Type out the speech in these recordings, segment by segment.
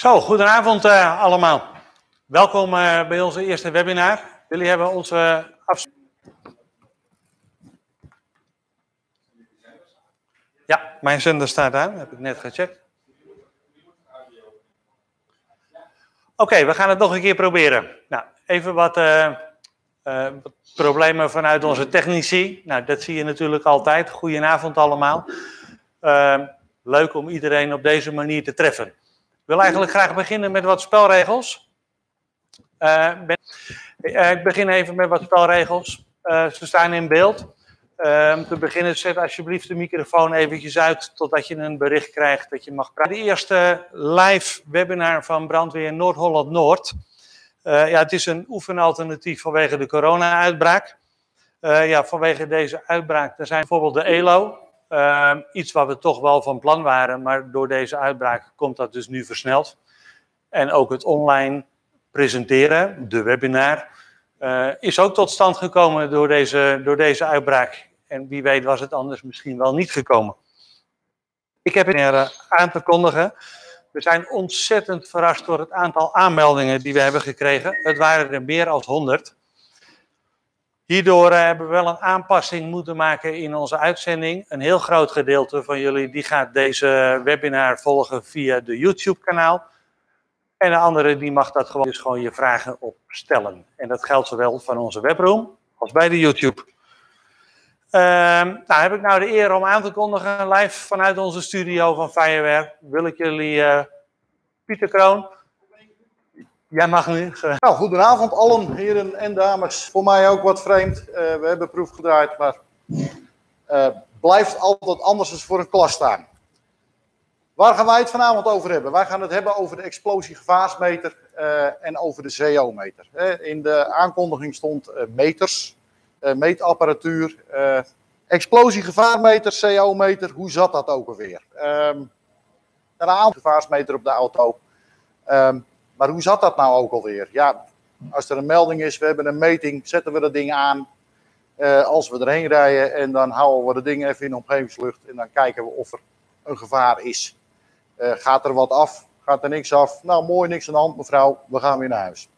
Zo, goedenavond uh, allemaal. Welkom uh, bij onze eerste webinar. Jullie hebben onze uh. Ja, mijn zender staat aan, heb ik net gecheckt. Oké, we gaan het nog een keer proberen. Nou, even wat, wat, problemen vanuit onze technici. Nou, dat zie je natuurlijk altijd. Goedenavond allemaal. leuk om iedereen op deze manier te treffen. Wil eigenlijk graag beginnen met wat spelregels. Uh, ben, uh, ik begin even met wat spelregels. Uh, ze staan in beeld. Om te beginnen, zet alsjeblieft de microfoon eventjes uit totdat je een bericht krijgt dat je mag praten. De eerste live webinar van Brandweer Noord-Holland-Noord. ja, het is een oefenalternatief vanwege de corona-uitbraak. ja, vanwege deze uitbraak, er zijn bijvoorbeeld de ELO, uh, iets wat we toch wel van plan waren, maar door deze uitbraak komt dat dus nu versneld. En ook het online presenteren, de webinar, uh, is ook tot stand gekomen door deze, door deze uitbraak. En wie weet was het anders misschien wel niet gekomen. Ik heb het aan te kondigen. We zijn ontzettend verrast door het aantal aanmeldingen die we hebben gekregen. Het waren er meer dan 100. Hierdoor eh, hebben we wel een aanpassing moeten maken in onze uitzending. Een heel groot gedeelte van jullie die gaat deze webinar volgen via de YouTube-kanaal. En de andere die mag dat gewoon, dus gewoon je vragen opstellen. En dat geldt zowel van onze webroom als bij de YouTube. Uh, nou, heb ik nou de eer om aan te kondigen, live vanuit onze studio van Fireware, wil ik jullie uh, Pieter Kroon, Jij mag nu. Nou, goedenavond allen, heren en dames. Voor mij ook wat vreemd. Uh, we hebben proef gedraaid, maar uh, blijft altijd anders als voor een klas staan. Waar gaan wij het vanavond over hebben? Wij gaan het hebben over de explosiegevaarsmeter uh, en over de CO-meter. in de aankondiging stond meters, meetapparatuur, explosiegevaarmeter, CO-meter. Hoe zat dat ook alweer? Een aantal gevaarsmeter op de auto. Um, maar hoe zat dat nou ook alweer? Ja, als er een melding is, we hebben een meting, zetten we dat ding aan. Uh, als we erheen rijden en dan houden we de ding even in de omgevingslucht en dan kijken we of er een gevaar is. Uh, gaat er wat af? Gaat er niks af? Nou, mooi, niks aan de hand, mevrouw. We gaan weer naar huis.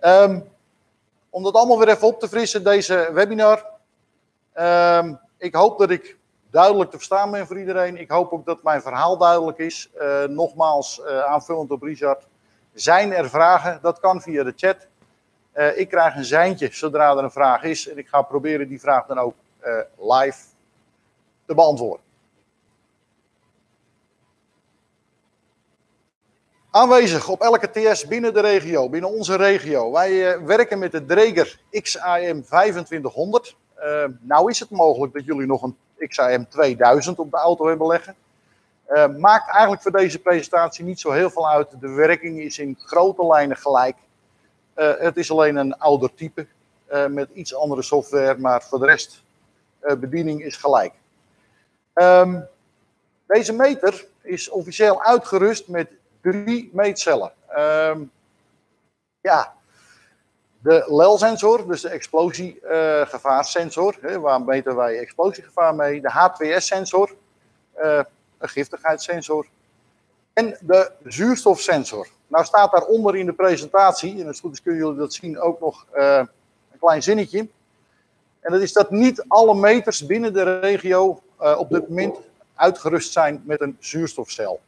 Um, om dat allemaal weer even op te frissen, deze webinar. Um, ik hoop dat ik duidelijk te verstaan ben voor iedereen. Ik hoop ook dat mijn verhaal duidelijk is. Uh, nogmaals, aanvullend op Richard. Zijn er vragen? Dat kan via de chat. Uh, ik krijg een seintje zodra er een vraag is. En ik ga proberen die vraag dan ook uh, live te beantwoorden. Aanwezig op elke TS binnen de regio, binnen onze regio. Wij uh, werken met de Dreger XAM 2500. nou is het mogelijk dat jullie nog een XAM 2000 op de auto hebben leggen. Uh, maakt eigenlijk voor deze presentatie niet zo heel veel uit. De werking is in grote lijnen gelijk. Uh, het is alleen een ouder type uh, met iets andere software, maar voor de rest, bediening is gelijk. Um, deze meter is officieel uitgerust met drie meetcellen. Um, ja, de LEL-sensor, dus de explosiegevaarsensor, waar meten wij explosiegevaar mee. De H2S-sensor, een giftigheidssensor. En de zuurstofsensor. Nou staat daaronder in de presentatie, en als het goed is kunnen jullie dat zien, ook nog uh, een klein zinnetje. En dat is dat niet alle meters binnen de regio uh, op dit moment uitgerust zijn met een zuurstofcel.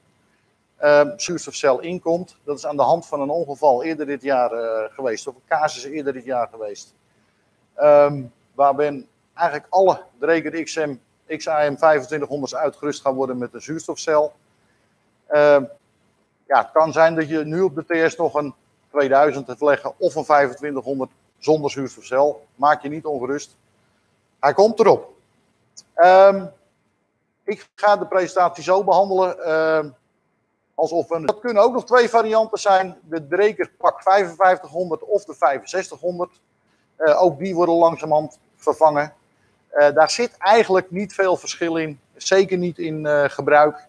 Uh, zuurstofcel inkomt, dat is aan de hand van een ongeval eerder dit jaar geweest, of een casus eerder dit jaar geweest. Um, eigenlijk alle Dreger XM XAM 2500 uitgerust gaan worden met een zuurstofcel. Uh, ja, het kan zijn dat je nu op de TS nog een 2000 hebt leggen of een 2500 zonder zuurstofcel. Maak je niet ongerust. Hij komt erop. Um, ik ga de presentatie zo behandelen uh, alsof we... Dat kunnen ook nog twee varianten zijn. De Dreker Pak 5500 of de 6500. Uh, ook die worden langzamerhand vervangen. Uh, daar zit eigenlijk niet veel verschil in. Zeker niet in uh, gebruik.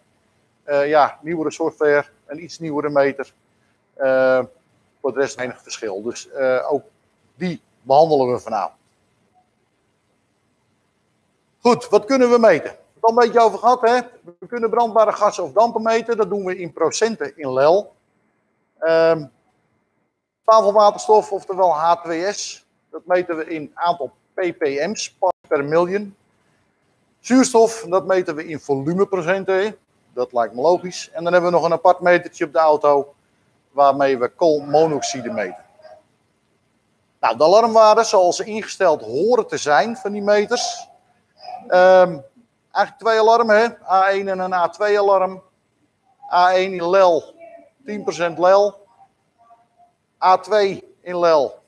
Uh, ja, nieuwere software, een iets nieuwere meter. voor de rest weinig verschil. Dus ook die behandelen we vanavond. Goed, wat kunnen we meten? Het al een beetje over gehad, hè? We kunnen brandbare gassen of dampen meten. Dat doen we in procenten in LEL. Um, tafelwaterstof, oftewel H2S, dat meten we in aantal ppm's per miljoen. Zuurstof, dat meten we in volumeprocenten. Dat lijkt me logisch. En dan hebben we nog een apart metertje op de auto waarmee we koolmonoxide meten. Nou, de alarmwaarden zoals ze ingesteld horen te zijn van die meters. Um, eigenlijk twee alarmen, hè? A1 en een A2 alarm. A1 in lel, 10% lel. A2 in lel,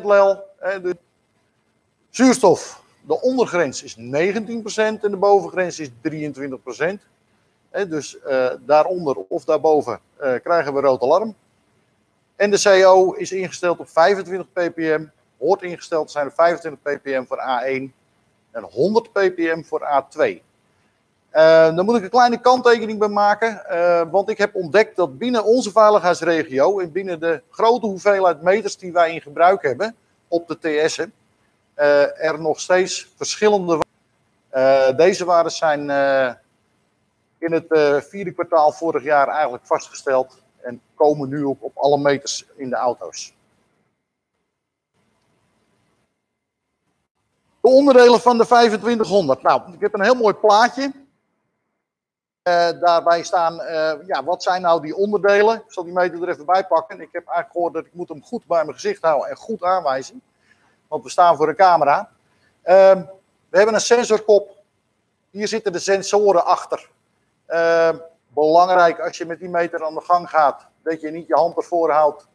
20% lel. De zuurstof, de ondergrens is 19% en de bovengrens is 23%. Hè? Dus uh, daaronder of daarboven uh, krijgen we rood alarm. En de CO is ingesteld op 25 ppm. Hoort ingesteld zijn er 25 ppm voor A1 en 100 ppm voor A2. Uh, daar moet ik een kleine kanttekening bij maken, want ik heb ontdekt dat binnen onze veiligheidsregio en binnen de grote hoeveelheid meters die wij in gebruik hebben op de TS'en, er nog steeds verschillende Deze waarden zijn in het vierde kwartaal vorig jaar eigenlijk vastgesteld en komen nu ook op alle meters in de auto's. De onderdelen van de 2500. Nou, ik heb een heel mooi plaatje. Daarbij staan, ja, wat zijn nou die onderdelen? Ik zal die meter er even bij pakken. Ik heb eigenlijk gehoord dat ik moet hem goed bij mijn gezicht houden en goed aanwijzen. Want we staan voor een camera. Uh, we hebben een sensorkop. Hier zitten de sensoren achter. Ehm, belangrijk als je met die meter aan de gang gaat, dat je niet je hand ervoor houdt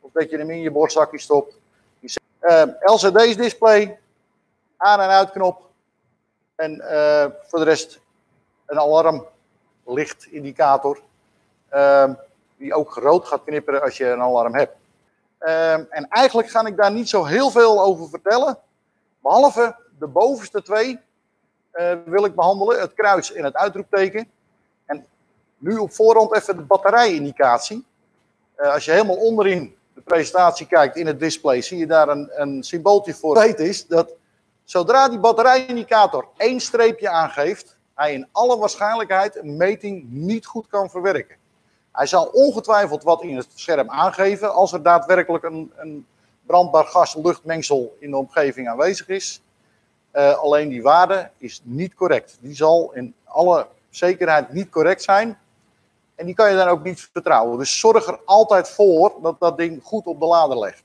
of dat je hem in je borstzakje stopt. Uh, ehm, LCD's display, aan- en uitknop en uh, voor de rest een alarmlichtindicator die ook rood gaat knipperen als je een alarm hebt. Ehm, en eigenlijk ga ik daar niet zo heel veel over vertellen, behalve de bovenste twee uh, wil ik behandelen, het kruis en het uitroepteken. Nu op voorhand even de batterijindicatie. Uh, als je helemaal onderin de presentatie kijkt in het display, zie je daar een, een symbooltje voor. Het is dat zodra die batterijindicator één streepje aangeeft, hij in alle waarschijnlijkheid een meting niet goed kan verwerken. Hij zal ongetwijfeld wat in het scherm aangeven als er daadwerkelijk een, een brandbaar gas-luchtmengsel in de omgeving aanwezig is. Uh, alleen die waarde is niet correct. Die zal in alle zekerheid niet correct zijn. En die kan je dan ook niet vertrouwen. Dus zorg er altijd voor dat dat ding goed op de lader legt.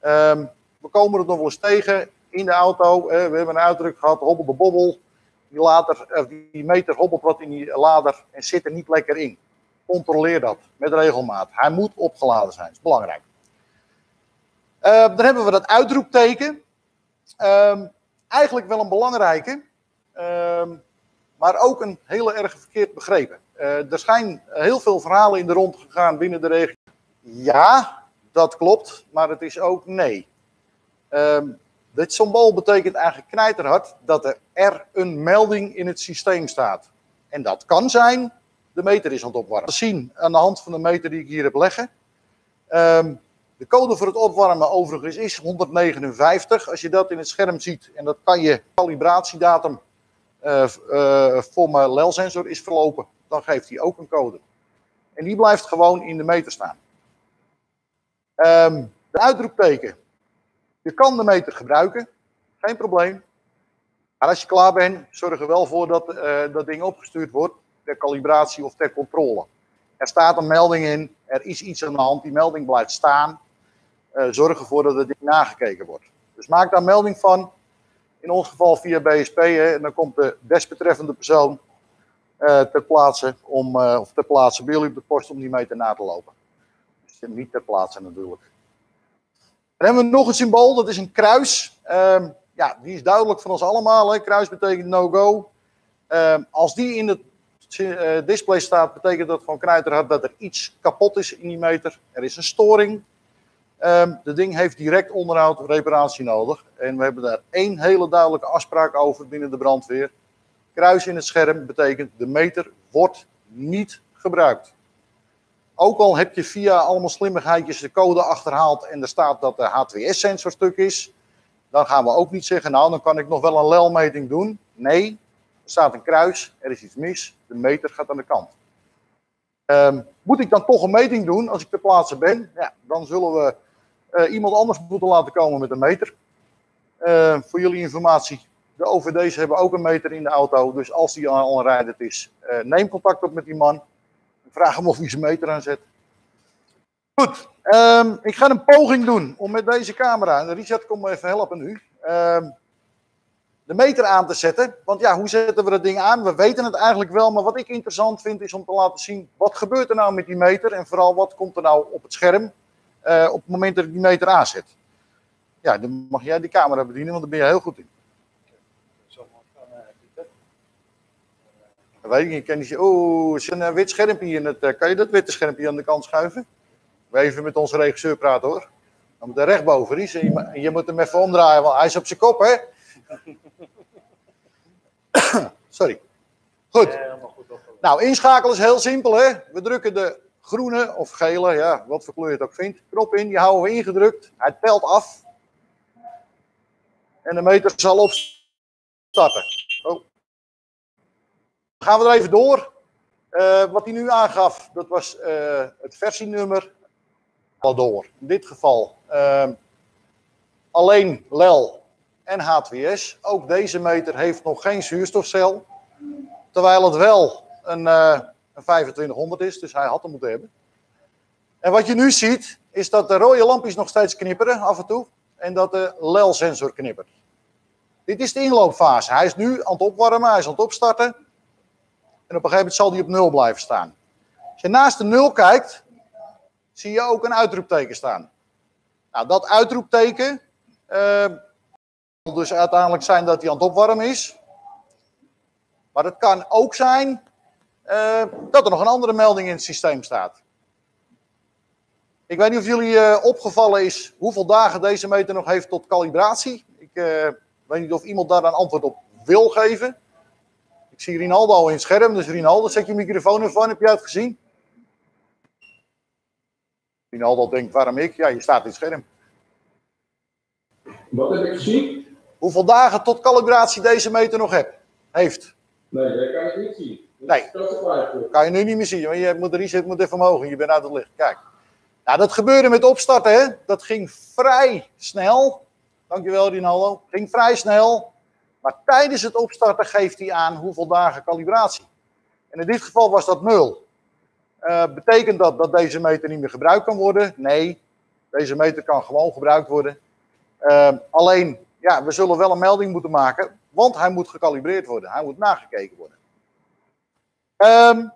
Um, we komen het nog wel eens tegen in de auto. we hebben een uitdruk gehad, hobbel de bobbel. Die, die meter hobbelt wat in die lader en zit er niet lekker in. Controleer dat met regelmaat. Hij moet opgeladen zijn, dat is belangrijk. Uh, dan hebben we dat uitroepteken. Um, eigenlijk wel een belangrijke, um, maar ook een hele erg verkeerd begrepen. Uh, er zijn heel veel verhalen in de rond gegaan binnen de regio. Ja, dat klopt, maar het is ook nee. Dit symbool betekent eigenlijk knijterhard dat er, er een melding in het systeem staat. En dat kan zijn, de meter is aan het opwarmen. Dat zien aan de hand van de meter die ik hier heb leggen. Um, de code voor het opwarmen overigens is 159. Als je dat in het scherm ziet, en dat kan je calibratiedatum uh, uh, voor mijn LEL-sensor is verlopen dan geeft hij ook een code. En die blijft gewoon in de meter staan. Um, de uitroepteken. Je kan de meter gebruiken, geen probleem. Maar als je klaar bent, zorg er wel voor dat uh, dat ding opgestuurd wordt ter calibratie of ter controle. Er staat een melding in, er is iets aan de hand, die melding blijft staan. Uh, zorg ervoor dat het ding nagekeken wordt. Dus maak daar melding van. In ons geval via BSP, hè, en dan komt de desbetreffende persoon uh, ter plaatse om, uh, of ter plaatse bij jullie op de post om die meter na te lopen. Dus niet ter plaatse natuurlijk. Dan hebben we nog een symbool, dat is een kruis. Uh, ja, die is duidelijk voor ons allemaal. Hè. Kruis betekent no-go. Ehm, als die in het display staat, betekent dat van knijterhard dat er iets kapot is in die meter. Er is een storing. Um, de ding heeft direct onderhoud, reparatie nodig. En we hebben daar één hele duidelijke afspraak over binnen de brandweer. Kruis in het scherm betekent de meter wordt niet gebruikt. Ook al heb je via allemaal slimmigheidjes de code achterhaald en er staat dat de H2S-sensor stuk is, dan gaan we ook niet zeggen, nou dan kan ik nog wel een LEL-meting doen. Nee, er staat een kruis, er is iets mis, de meter gaat aan de kant. Ehm, moet ik dan toch een meting doen als ik ter plaatse ben? Ja, dan zullen we eh, iemand anders moeten laten komen met een meter. Uh, voor jullie informatie, de OVD's hebben ook een meter in de auto. Dus als die al rijdend is, uh, neem contact op met die man. Vraag hem of hij zijn meter aanzet. Goed, um, ik ga een poging doen om met deze camera, en Richard kom me even helpen nu, um, de meter aan te zetten. Want ja, hoe zetten we dat ding aan? We weten het eigenlijk wel, maar wat ik interessant vind is om te laten zien, wat gebeurt er nou met die meter? En vooral, wat komt er nou op het scherm uh, op het moment dat ik die meter aanzet? Ja, dan mag jij die camera bedienen, want daar ben je heel goed in. Dat weet ik niet. Je, oh, is een uh, wit schermpje in het. Uh, kan je dat witte schermpje aan de kant schuiven? We even met onze regisseur praten hoor. Dan moet er rechtboven is. En je, je, moet hem even omdraaien, want hij is op zijn kop, hè? Sorry. Goed. Nou, inschakelen is heel simpel, hè? We drukken de groene of gele, ja, wat voor kleur je het ook vindt, knop in. Die houden we ingedrukt. Hij telt af. En de meter zal opstarten. Oh. Gaan we er even door. Uh, wat hij nu aangaf, dat was uh, het versienummer. Al door. In dit geval uh, alleen LEL en H2S. Ook deze meter heeft nog geen zuurstofcel. Terwijl het wel een, uh, een 2500 is, dus hij had hem moeten hebben. En wat je nu ziet, is dat de rode lampjes nog steeds knipperen af en toe. En dat de LEL-sensor knippert. Dit is de inloopfase. Hij is nu aan het opwarmen, hij is aan het opstarten. En op een gegeven moment zal hij op nul blijven staan. Als je naast de nul kijkt, zie je ook een uitroepteken staan. Nou, dat uitroepteken uh, dus uiteindelijk zijn dat hij aan het is. Maar het kan ook zijn uh, dat er nog een andere melding in het systeem staat. Ik weet niet of jullie uh, opgevallen is hoeveel dagen deze meter nog heeft tot kalibratie. Ik uh, weet niet of iemand daar een antwoord op wil geven. Ik zie Rinaldo in het scherm, dus Rinaldo, zet je microfoon aan, heb je het gezien? Rinaldo denkt, waarom ik? Ja, je staat in het scherm. Wat heb ik gezien? Hoeveel dagen tot calibratie deze meter nog heb, heeft. Nee, dat kan je niet zien. Nee, dat kan je nu niet meer zien. Want je moet, de reset moet even omhoog en je bent uit het licht. Kijk. Nou, dat gebeurde met opstarten, hè. Dat ging vrij snel. Dankjewel, Rinaldo. Ging vrij snel. Maar tijdens het opstarten geeft hij aan hoeveel dagen calibratie. En in dit geval was dat nul. Uh, betekent dat dat deze meter niet meer gebruikt kan worden? Nee, deze meter kan gewoon gebruikt worden. Uh, alleen ja, we zullen wel een melding moeten maken, want hij moet gecalibreerd worden. Hij moet nagekeken worden. Um,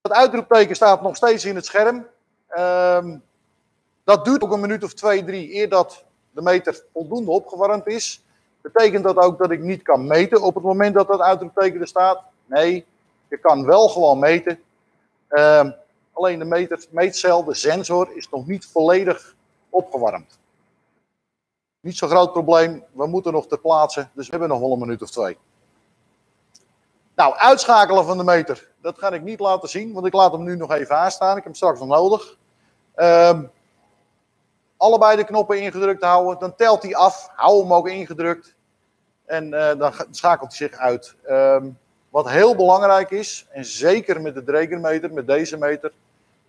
het uitroepteken staat nog steeds in het scherm. Um, dat duurt ook een minuut of twee, drie, eer dat de meter voldoende opgewarmd is. Betekent dat ook dat ik niet kan meten op het moment dat dat uitroepteken er staat? Nee, je kan wel gewoon meten. Um, alleen de meter, meetcel, de sensor, is nog niet volledig opgewarmd. Niet zo'n groot probleem. We moeten nog ter plaatse, dus we hebben nog wel een minuut of twee. Nou, uitschakelen van de meter. Dat ga ik niet laten zien, want ik laat hem nu nog even aanstaan. Ik heb hem straks nog nodig. Um, allebei de knoppen ingedrukt houden. Dan telt hij af. Hou hem ook ingedrukt. En uh, dan schakelt hij zich uit. Um, wat heel belangrijk is, en zeker met de dregermeter, met deze meter,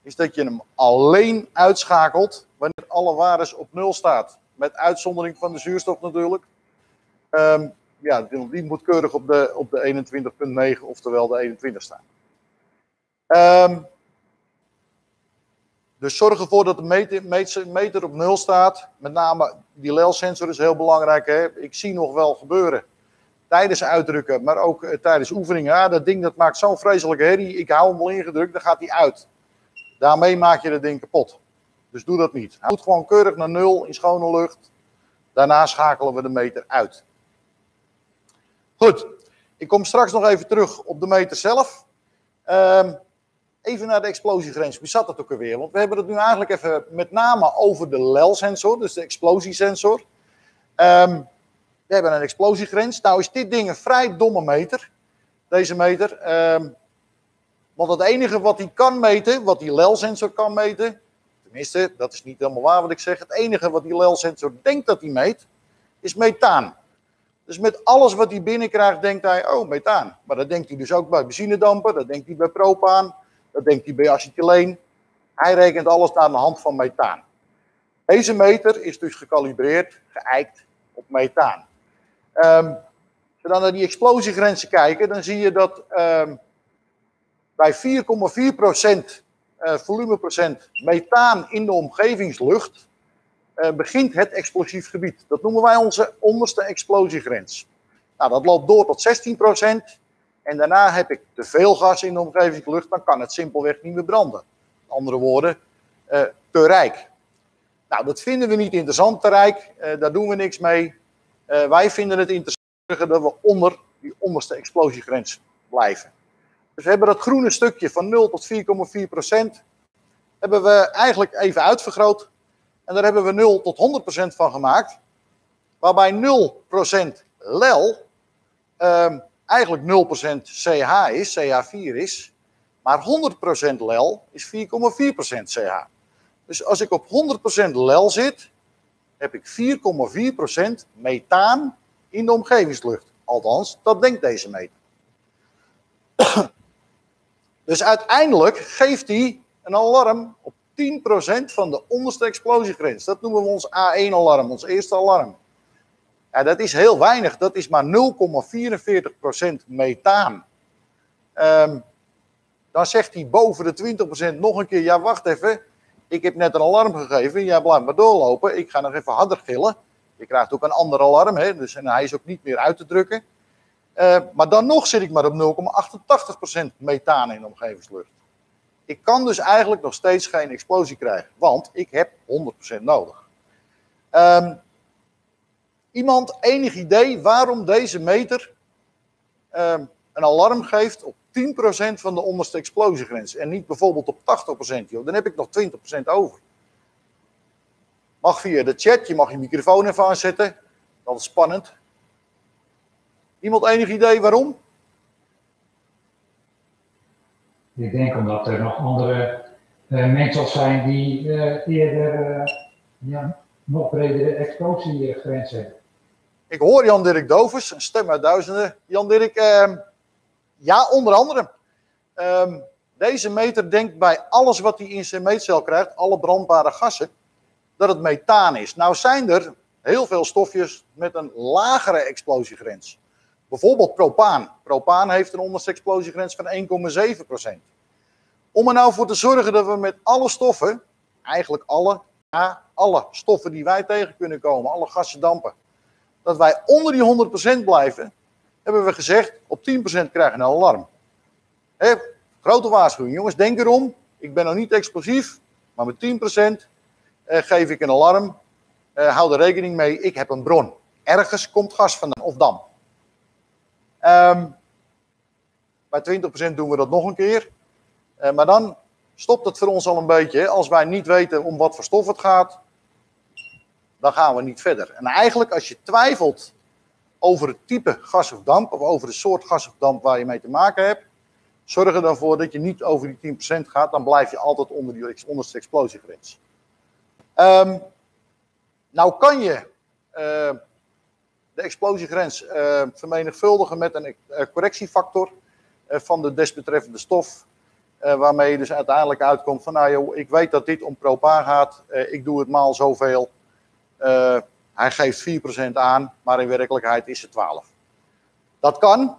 is dat je hem alleen uitschakelt wanneer alle waardes op nul staat met uitzondering van de zuurstof natuurlijk. Um, ja, die moet keurig op de, op de 21.9, oftewel de 21 staan. Um, dus zorg ervoor dat de meter, op nul staat. Met name die LEL-sensor is heel belangrijk. Hè? Ik zie nog wel gebeuren tijdens uitdrukken, maar ook uh, tijdens oefeningen. Ja, dat ding dat maakt zo'n vreselijke herrie. Ik hou hem al ingedrukt, dan gaat hij uit. Daarmee maak je dat ding kapot. Dus doe dat niet. Moet gewoon keurig naar nul in schone lucht. Daarna schakelen we de meter uit. Goed, ik kom straks nog even terug op de meter zelf. Um, even naar de explosiegrens. Wie zat dat ook alweer? Want we hebben het nu eigenlijk even met name over de LEL-sensor, dus de explosiesensor. Um, we hebben een explosiegrens. Nou is dit ding een vrij domme meter, deze meter. Um, want het enige wat hij kan meten, wat die LEL-sensor kan meten, Tenminste, dat is niet helemaal waar wat ik zeg. Het enige wat die LEL-sensor denkt dat hij meet, is methaan. Dus met alles wat hij binnenkrijgt, denkt hij, oh, methaan. Maar dat denkt hij dus ook bij benzinedampen, dat denkt hij bij propaan, dat denkt hij bij acetyleen. Hij rekent alles aan de hand van methaan. Deze meter is dus gekalibreerd, geëikt op methaan. Um, als we dan naar die explosiegrenzen kijken, dan zie je dat um, bij 4,4% uh, volumeprocent methaan in de omgevingslucht uh, begint het explosief gebied. Dat noemen wij onze onderste explosiegrens. Nou, dat loopt door tot 16%. En daarna heb ik te veel gas in de omgevingslucht, dan kan het simpelweg niet meer branden. Andere woorden, uh, te rijk. Nou, dat vinden we niet interessant, te rijk. Daar doen we niks mee. Wij vinden het interessant dat we onder die onderste explosiegrens blijven. Dus we hebben dat groene stukje van 0 tot 4,4 procent. Hebben we eigenlijk even uitvergroot. En daar hebben we 0 tot 100 procent van gemaakt. Waarbij 0 procent LEL um, eigenlijk 0 procent CH is, CH4 is. Maar 100 procent LEL is 4,4 procent CH. Dus als ik op 100% lel zit, heb ik 4,4% methaan in de omgevingslucht. Althans, dat denkt deze meter. Dus uiteindelijk geeft hij een alarm op 10% van de onderste explosiegrens. Dat noemen we ons A1-alarm, ons eerste alarm. Ja, dat is heel weinig, dat is maar 0,44% methaan. Um, dan zegt hij boven de 20% nog een keer, ja wacht even, ik heb net een alarm gegeven, jij blijft maar doorlopen. Ik ga nog even harder gillen. Je krijgt ook een ander alarm, hè, dus, en hij is ook niet meer uit te drukken. Uh, maar dan nog zit ik maar op 0,88% methaan in de omgevingslucht. Ik kan dus eigenlijk nog steeds geen explosie krijgen, want ik heb 100% nodig. Um, iemand enig idee waarom deze meter um, een alarm geeft op 10% van de onderste explosiegrens. En niet bijvoorbeeld op 80%, joh. Dan heb ik nog 20% over. Mag via de chat, je mag je microfoon even aanzetten. Dat is spannend. Iemand enig idee waarom? Ik denk omdat er nog andere uh, mensen zijn die uh, eerder uh, ja, nog bredere explosiegrens hebben. Ik hoor Jan-Dirk Dovers, een stem uit duizenden. Jan-Dirk, ehm, ja, onder andere. Um, deze meter denkt bij alles wat hij in zijn meetcel krijgt, alle brandbare gassen, dat het methaan is. Nou zijn er heel veel stofjes met een lagere explosiegrens. Bijvoorbeeld propaan. Propaan heeft een onderste explosiegrens van 1,7%. Om er nou voor te zorgen dat we met alle stoffen, eigenlijk alle, ja, alle stoffen die wij tegen kunnen komen, alle gassen, dampen, dat wij onder die 100% blijven, hebben we gezegd, op 10% krijgen een alarm. Grote waarschuwing, jongens, denk erom. Ik ben nog niet explosief, maar met 10% uh, eh, geef ik een alarm. Uh, hou er rekening mee, ik heb een bron. Ergens komt gas vandaan, of damp. Um, bij 20% doen we dat nog een keer. Uh, maar dan stopt het voor ons al een beetje. Als wij niet weten om wat voor stof het gaat, dan gaan we niet verder. En eigenlijk, als je twijfelt over het type gas of damp, of over de soort gas of damp waar je mee te maken hebt, zorg er dan voor dat je niet over die 10% gaat, dan blijf je altijd onder die onderste explosiegrens. Um, nou kan je uh, de explosiegrens uh, vermenigvuldigen met een uh, correctiefactor van de desbetreffende stof, waarmee je dus uiteindelijk uitkomt van, nou joh, ik weet dat dit om propaan gaat, ik doe het maal zoveel, hij geeft 4% aan, maar in werkelijkheid is het 12. Dat kan.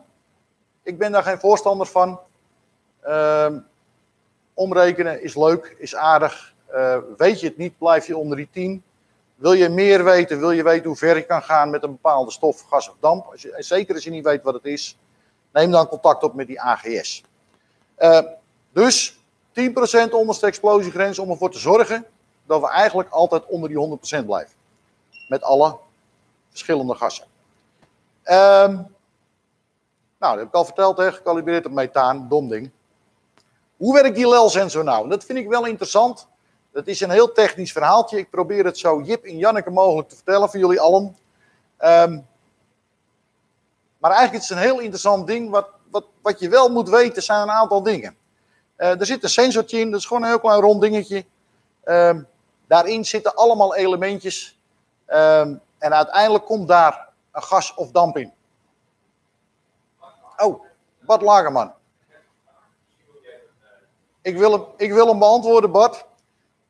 Ik ben daar geen voorstander van. Uh, omrekenen is leuk, is aardig. Weet je het niet, blijf je onder die 10. Wil je meer weten, wil je weten hoe ver je kan gaan met een bepaalde stof, gas of damp. Als je, zeker als je niet weet wat het is, neem dan contact op met die AGS. Uh, dus 10% onderste explosiegrens om ervoor te zorgen dat we eigenlijk altijd onder die 100% blijven met alle verschillende gassen. Um, nou, dat heb ik al verteld, hè, gecalibreerd op methaan, dom ding. Hoe werkt die LEL-sensor nou? Dat vind ik wel interessant. Dat is een heel technisch verhaaltje. Ik probeer het zo Jip en Janneke mogelijk te vertellen voor jullie allen. Um, maar eigenlijk is het een heel interessant ding. Wat, wat, wat je wel moet weten zijn een aantal dingen. Uh, er zit een sensortje in, dat is gewoon een heel klein rond dingetje. Um, daarin zitten allemaal elementjes Um, en uiteindelijk komt daar een gas of damp in? Oh, Bart Lagerman. Ik wil hem, ik wil hem beantwoorden, Bart.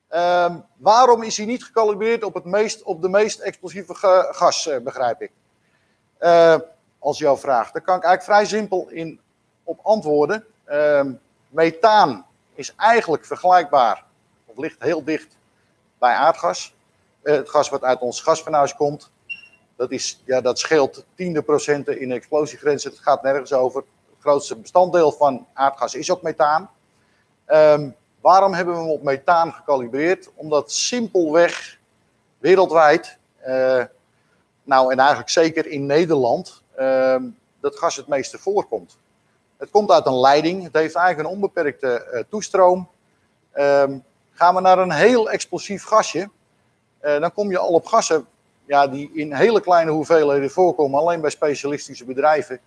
Ehm, waarom is hij niet gecalibreerd op, het meest, op de meest explosieve ga- gas, eh, begrijp ik? Eh, als jouw vraag. Daar kan ik eigenlijk vrij simpel in op antwoorden. Ehm, methaan is eigenlijk vergelijkbaar, of ligt heel dicht bij aardgas. Eh, het gas wat uit ons gasfornuis komt. Dat, is, ja, dat scheelt tiende procenten in de explosiegrenzen. Het gaat nergens over. Het grootste bestanddeel van aardgas is ook methaan. Ehm, waarom hebben we hem op methaan gecalibreerd? Omdat simpelweg wereldwijd, eh, nou en eigenlijk zeker in Nederland, ehm, dat gas het meeste voorkomt. Het komt uit een leiding, het heeft eigenlijk een onbeperkte eh, toestroom. Ehm, gaan we naar een heel explosief gasje, eh, dan kom je al op gassen ja, die in hele kleine hoeveelheden voorkomen, alleen bij specialistische bedrijven.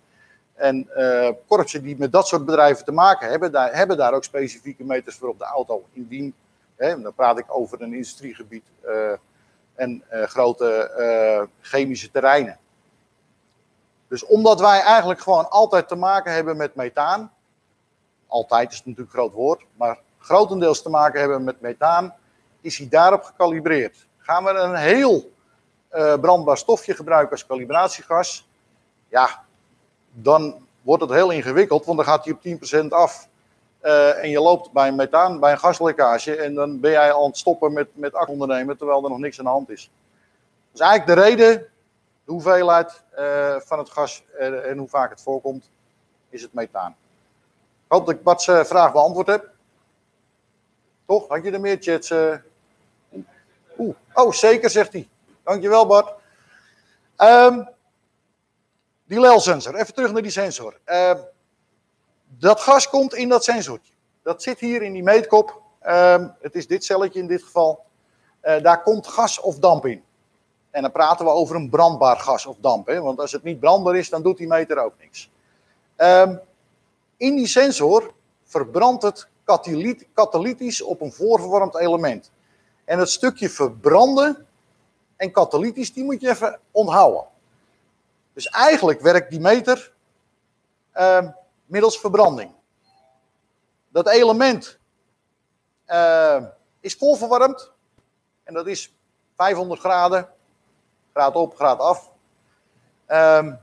En eh korpsen die met dat soort bedrijven te maken hebben, daar, hebben daar ook specifieke meters voor op de auto. Indien, hè, dan praat ik over een industriegebied eh, en eh, grote chemische terreinen. Dus omdat wij eigenlijk gewoon altijd te maken hebben met methaan, altijd is het natuurlijk een groot woord, maar grotendeels te maken hebben met methaan, is hij daarop gecalibreerd. Gaan we een heel brandbaar stofje gebruiken als calibratiegas, ja, dan wordt het heel ingewikkeld, want dan gaat hij op 10% af. Eh, en je loopt bij een methaan, bij een gaslekkage, en dan ben jij aan het stoppen met, met ondernemen, terwijl er nog niks aan de hand is. Is eigenlijk de reden, de hoeveelheid eh, van het gas eh, en hoe vaak het voorkomt, is het methaan. Ik hoop dat ik Bart's vraag beantwoord heb. Toch? Had je er meer chats? eh? Oeh, oh, zeker, zegt hij. Dankjewel, Bart. Ehm die LEL-sensor, even terug naar die sensor. Ehm, dat gas komt in dat sensortje. Dat zit hier in die meetkop. Ehm, het is dit celletje in dit geval. Eh, daar komt gas of damp in. En dan praten we over een brandbaar gas of damp. Hè? Want als het niet brandbaar is, dan doet die meter ook niks. Ehm, in die sensor verbrandt het katalyt- katalytisch op een voorverwarmd element. En het stukje verbranden en katalytisch, die moet je even onthouden. Dus eigenlijk werkt die meter ehm, middels verbranding. Dat element ehm, is volverwarmd. En dat is 500 graden. Graad op, graad af. Ehm,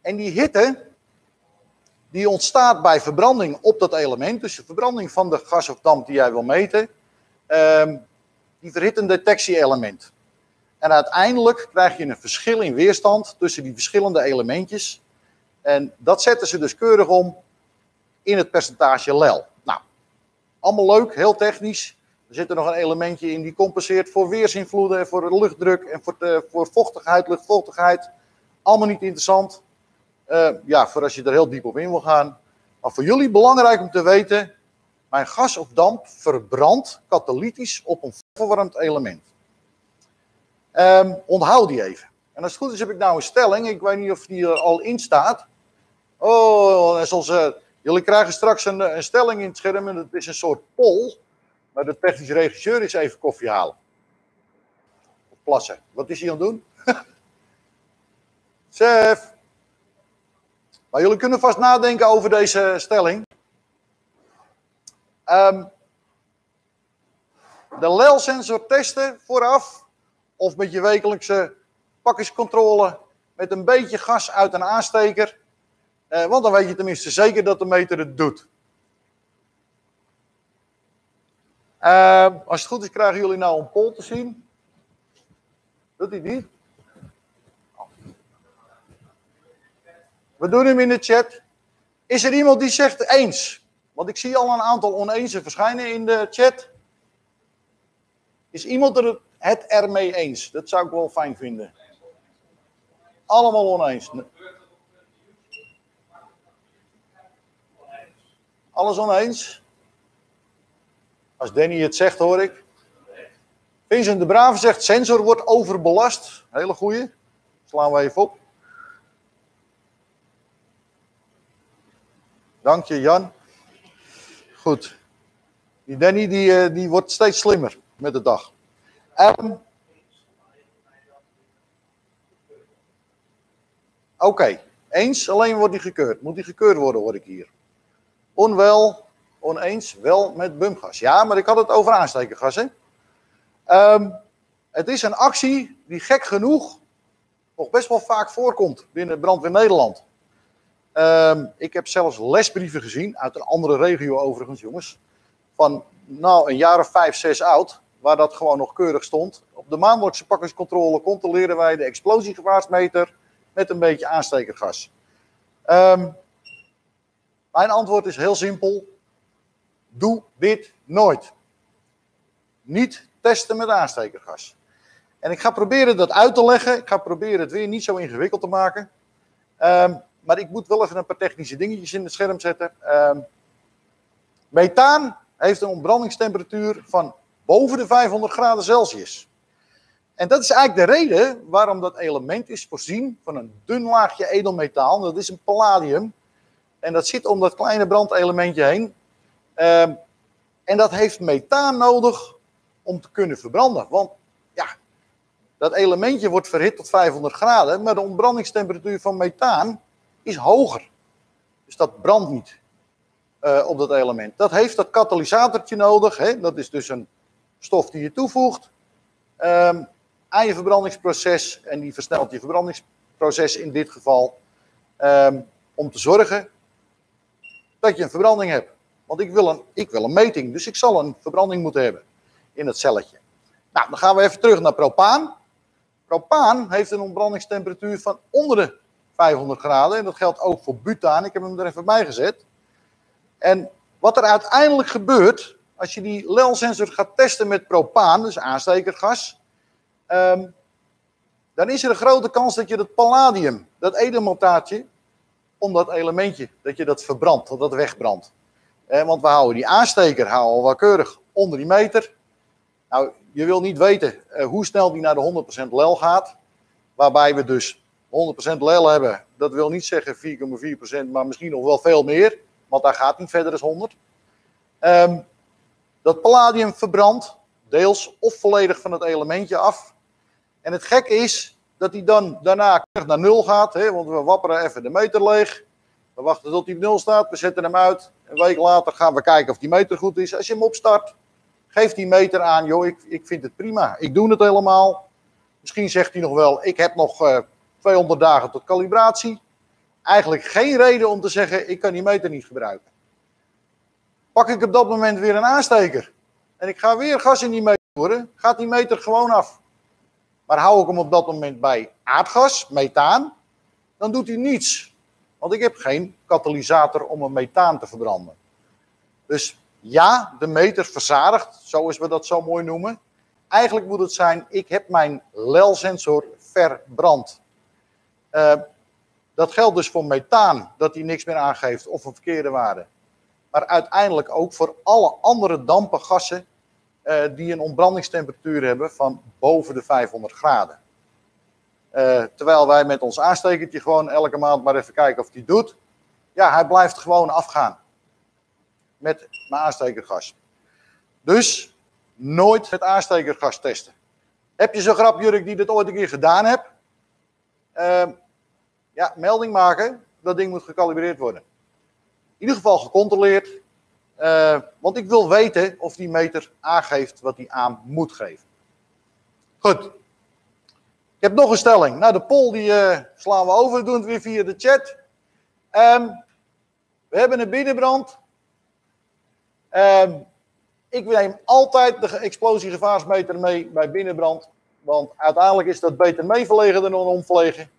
en die hitte, die ontstaat bij verbranding op dat element. Dus de verbranding van de gas of damp die jij wil meten. die verhit een detectie-element. En uiteindelijk krijg je een verschil in weerstand tussen die verschillende elementjes. En dat zetten ze dus keurig om in het percentage lel. Nou, allemaal leuk, heel technisch. Er zit er nog een elementje in die compenseert voor weersinvloeden, en voor de luchtdruk en voor, de, voor vochtigheid, luchtvochtigheid. Allemaal niet interessant. Eh, ja, voor als je er heel diep op in wil gaan. Maar voor jullie belangrijk om te weten: mijn gas of damp verbrandt katalytisch op een verwarmd element. Ehm, onthoud die even. En als het goed is heb ik nou een stelling. Ik weet niet of die er al in staat. Oh, zoals, eh, jullie krijgen straks een, een stelling in het scherm. En dat is een soort poll. Maar de technische regisseur is even koffie halen. Of plassen. Wat is hij aan het doen? Chef. Maar jullie kunnen vast nadenken over deze stelling. Ehm, de LEL-sensor testen vooraf of met je wekelijkse pakjescontrole met een beetje gas uit een aansteker. Eh, want dan weet je tenminste zeker dat de meter het doet. Eh, als het goed is, krijgen jullie nou een poll te zien. Doet hij niet? We doen hem in de chat. Is er iemand die zegt eens? Want ik zie al een aantal oneensen verschijnen in de chat. Is iemand er het ermee eens? Dat zou ik wel fijn vinden. Allemaal oneens. Alles oneens? Als Danny het zegt, hoor ik. Vincent de Brave zegt, sensor wordt overbelast. Hele goeie. Slaan we even op. Dank je, Jan. Goed. Die Danny die, eh, die wordt steeds slimmer met de dag. Ehm, Oké, eens, alleen wordt die gekeurd. Moet die gekeurd worden, hoor ik hier. Onwel, oneens, wel met bumgas. Ja, maar ik had het over aanstekergas, hè. Ehm, het is een actie die gek genoeg nog best wel vaak voorkomt binnen Brandweer Nederland. Ehm, ik heb zelfs lesbrieven gezien, uit een andere regio overigens, jongens. Van nou, een jaar of vijf, zes oud, waar dat gewoon nog keurig stond. Op de maandelijkse pakkingscontrole controleren wij de explosiegevaarsmeter met een beetje aanstekergas. Ehm, mijn antwoord is heel simpel. Doe dit nooit. Niet testen met aanstekergas. En ik ga proberen dat uit te leggen. Ik ga proberen het weer niet zo ingewikkeld te maken. Ehm, maar ik moet wel even een paar technische dingetjes in het scherm zetten. Um, methaan heeft een ontbrandingstemperatuur van boven de 500 graden Celsius. En dat is eigenlijk de reden waarom dat element is voorzien van een dun laagje edelmetaal. Dat is een palladium. En dat zit om dat kleine brandelementje heen. Um, en dat heeft methaan nodig om te kunnen verbranden. Want ja, dat elementje wordt verhit tot 500 graden, maar de ontbrandingstemperatuur van methaan is hoger. Dus dat brandt niet uh, op dat element. Dat heeft dat katalysatortje nodig. Hè? Dat is dus een stof die je toevoegt um, aan je verbrandingsproces. En die versnelt je verbrandingsproces in dit geval. Um, om te zorgen dat je een verbranding hebt. Want ik wil, een, ik wil een meting, dus ik zal een verbranding moeten hebben in het celletje. Nou, dan gaan we even terug naar propaan. Propaan heeft een ontbrandingstemperatuur van onder de 500 graden. En dat geldt ook voor butaan. Ik heb hem er even bij gezet. En wat er uiteindelijk gebeurt, als je die LEL-sensor gaat testen met propaan, dus aanstekergas, um, dan is er een grote kans dat je dat palladium, dat edelmetaatje, om dat elementje, dat je dat verbrandt, dat dat wegbrandt. Eh, want we houden die aansteker houden wel keurig onder die meter. Nou, je wil niet weten uh, hoe snel die naar de 100% lel gaat. Waarbij we dus 100% lel hebben. Dat wil niet zeggen 4,4%, maar misschien nog wel veel meer. Want daar gaat niet verder dan 100. Um, dat palladium verbrandt deels of volledig van het elementje af. En het gekke is dat hij dan daarna naar nul gaat. Hè, want we wapperen even de meter leeg. We wachten tot hij op nul staat. We zetten hem uit. Een week later gaan we kijken of die meter goed is. Als je hem opstart, Geef die meter aan, joh, ik, ik vind het prima. Ik doe het helemaal. Misschien zegt hij nog wel, ik heb nog uh, eh, 200 dagen tot calibratie. Eigenlijk geen reden om te zeggen, ik kan die meter niet gebruiken. Pak ik op dat moment weer een aansteker. En ik ga weer gas in die meter worden. Gaat die meter gewoon af. Maar hou ik hem op dat moment bij aardgas, methaan, dan doet hij niets. Want ik heb geen katalysator om een methaan te verbranden. Dus ja, de meter verzadigt, zoals we dat zo mooi noemen. Eigenlijk moet het zijn, ik heb mijn LEL-sensor verbrand. Uh, dat geldt dus voor methaan, dat hij niks meer aangeeft of een verkeerde waarde. Maar uiteindelijk ook voor alle andere dampen, gassen uh, die een ontbrandingstemperatuur hebben van boven de 500 graden. Uh, terwijl wij met ons aanstekertje gewoon elke maand maar even kijken of hij doet. Ja, hij blijft gewoon afgaan met mijn aanstekergas. Dus nooit het aanstekergas testen. Heb je zo'n grapjurk die dit ooit een keer gedaan hebt? Uh, ja, melding maken. Dat ding moet gekalibreerd worden. Ieder geval gecontroleerd. Uh, want ik wil weten of die meter aangeeft wat hij aan moet geven. Goed. Ik heb nog een stelling. Nou, de poll die uh, slaan we over. We doen het weer via de chat. Um, we hebben een binnenbrand. Um, ik neem altijd de explosiegevaarsmeter mee bij binnenbrand. Want uiteindelijk is dat beter meeverlegen dan omverlegen.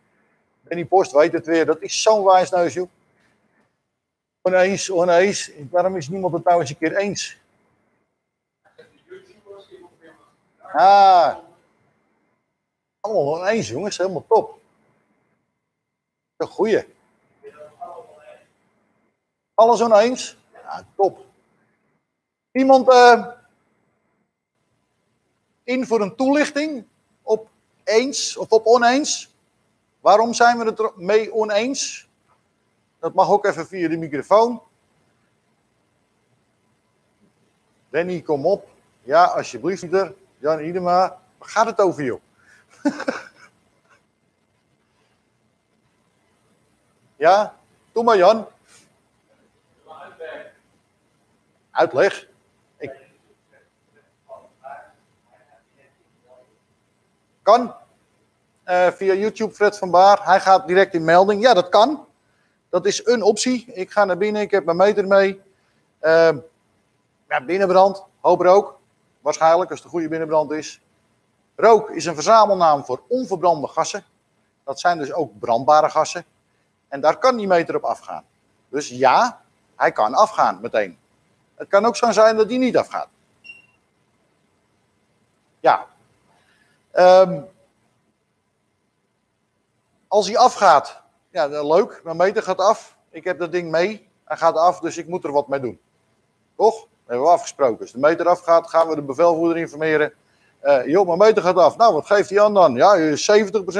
En die post weet het weer. Dat is zo'n wijsneus, joh. Oneens, oneens. Waarom is niemand het nou eens een keer eens? Ah. Allemaal oneens, jongens. Helemaal top. Een goeie. Alles oneens? Ja, top. Iemand uh, in voor een toelichting op eens of op oneens? Waarom zijn we het mee oneens? Dat mag ook even via de microfoon. Danny, kom op. Ja, alsjeblieft. Jan Idema. Gaat het over, joh? Ja? Doe maar Jan. Uitleg. Kan. Eh, via YouTube Fred van Baar. Hij gaat direct in melding. Ja, dat kan. Dat is een optie. Ik ga naar binnen, ik heb mijn meter mee. Ehm, ja, binnenbrand, hoop rook. Waarschijnlijk, als het een goede binnenbrand is. Rook is een verzamelnaam voor onverbrande gassen. Dat zijn dus ook brandbare gassen. En daar kan die meter op afgaan. Dus ja, hij kan afgaan meteen. Het kan ook zo zijn dat hij niet afgaat. Ja. Ehm, als hij afgaat, ja, leuk, mijn meter gaat af. Ik heb dat ding mee. Hij gaat af, dus ik moet er wat mee doen. Toch? Dat hebben we afgesproken. Als de meter afgaat, gaan we de bevelvoerder informeren. Uh, joh, mijn meter gaat af. Nou, wat geeft hij aan dan? Ja, 70%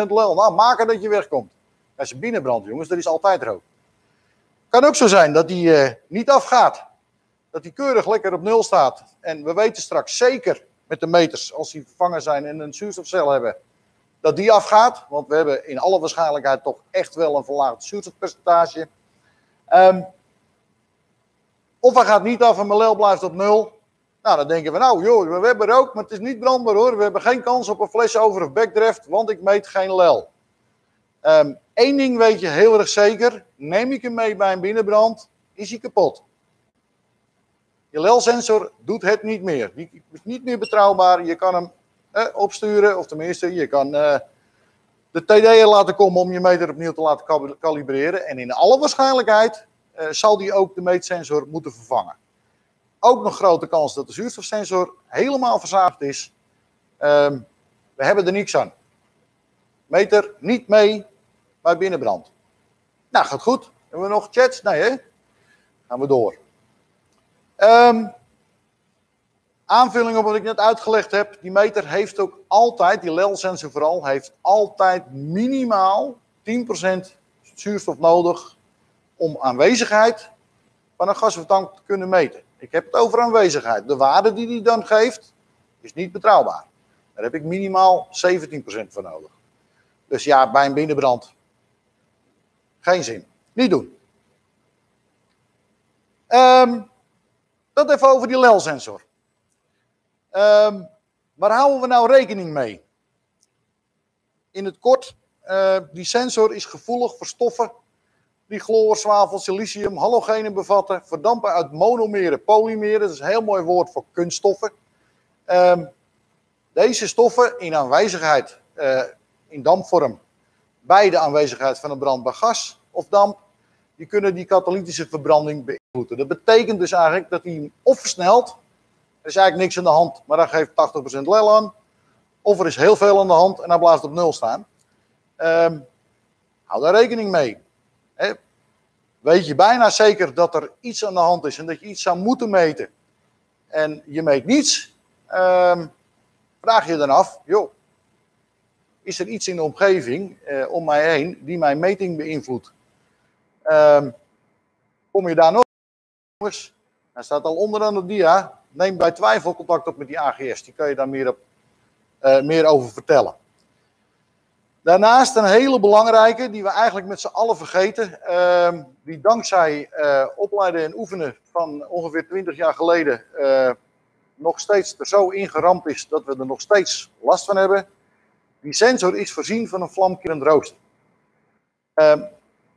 lel. Nou, maak er dat je wegkomt. Als je binnenbrandt, jongens, dat is altijd rook. Kan ook zo zijn dat hij uh, niet afgaat. Dat hij keurig lekker op nul staat. En we weten straks zeker met de meters, als die vervangen zijn en een zuurstofcel hebben, dat die afgaat. Want we hebben in alle waarschijnlijkheid toch echt wel een verlaagd zuurstofpercentage. Um, of hij gaat niet af en mijn lel blijft op nul. Nou, dan denken we, nou joh, we hebben rook, maar het is niet brandbaar hoor. We hebben geen kans op een fles over of backdraft, want ik meet geen lel. Eén ehm, ding weet je heel erg zeker, neem ik hem mee bij een binnenbrand, is hij kapot. Je lelsensor doet het niet meer. Die is niet meer betrouwbaar. Je kan hem eh, opsturen, of tenminste, je kan eh, de TD laten komen om je meter opnieuw te laten kalibreren. En in alle waarschijnlijkheid uh, zal die ook de meetsensor moeten vervangen. Ook nog grote kans dat de zuurstofsensor helemaal verzaagd is. Ehm, we hebben er niks aan. Meter niet mee bij binnenbrand. Nou, gaat goed. Hebben we nog chats? Nee? Gaan we door. Um, aanvulling op wat ik net uitgelegd heb. Die meter heeft ook altijd, die LEL-sensor vooral, heeft altijd minimaal 10% zuurstof nodig om aanwezigheid van een gasvertank te kunnen meten. Ik heb het over aanwezigheid. De waarde die die dan geeft, is niet betrouwbaar. Daar heb ik minimaal 17% voor nodig. Dus ja, bij een binnenbrand. Geen zin. Niet doen. Um, dat even over die LEL-sensor. Waar houden we nou rekening mee? In het kort, uh, die sensor is gevoelig voor stoffen die chloor, zwavel, silicium, halogenen bevatten, verdampen uit monomeren, polymeren. Dat is een heel mooi woord voor kunststoffen. Um, deze stoffen in aanwezigheid, uh, in dampvorm, bij de aanwezigheid van een brandbaar gas of damp, die kunnen die katalytische verbranding beïnvloeden. Dat betekent dus eigenlijk dat hij of versnelt, er is eigenlijk niks aan de hand, maar dan geeft 80% lel aan, of er is heel veel aan de hand en dan blijft op nul staan. Um, hou daar rekening mee. Weet je bijna zeker dat er iets aan de hand is en dat je iets zou moeten meten. En je meet niets, um, vraag je dan af, joh, is er iets in de omgeving eh, om mij heen die mijn meting beïnvloedt? Um, kom je daar nog? Jongens, hij staat al onderaan de dia. Neem bij twijfel contact op met die AGS. Die kan je daar meer, op, uh, meer over vertellen. Daarnaast een hele belangrijke, die we eigenlijk met z'n allen vergeten. Uh, die dankzij uh, opleiden en oefenen van ongeveer 20 jaar geleden uh, nog steeds er zo ingeramd is dat we er nog steeds last van hebben. Die sensor is voorzien van een vlamkerend rooster. Ehm,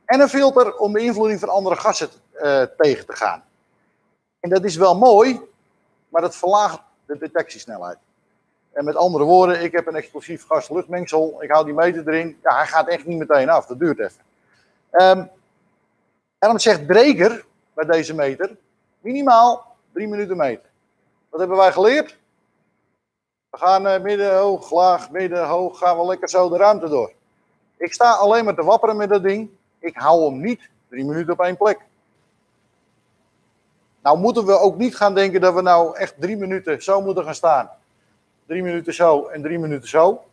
en een filter om beïnvloeding van andere gassen tegen te gaan. En dat is wel mooi, maar dat verlaagt de detectiesnelheid. En met andere woorden, ik heb een explosief gas-luchtmengsel, ik hou die meter erin. Ja, hij gaat echt niet meteen af, dat duurt even. Um, daarom zegt Breker bij deze meter, minimaal drie minuten meten. Wat hebben wij geleerd? We gaan uh, midden, hoog, laag, midden, hoog, gaan we lekker zo de ruimte door. Ik sta alleen maar te wapperen met dat ding. Ik hou hem niet drie minuten op één plek. Nou moeten we ook niet gaan denken dat we nou echt drie minuten zo moeten gaan staan. Drie minuten zo en drie minuten zo.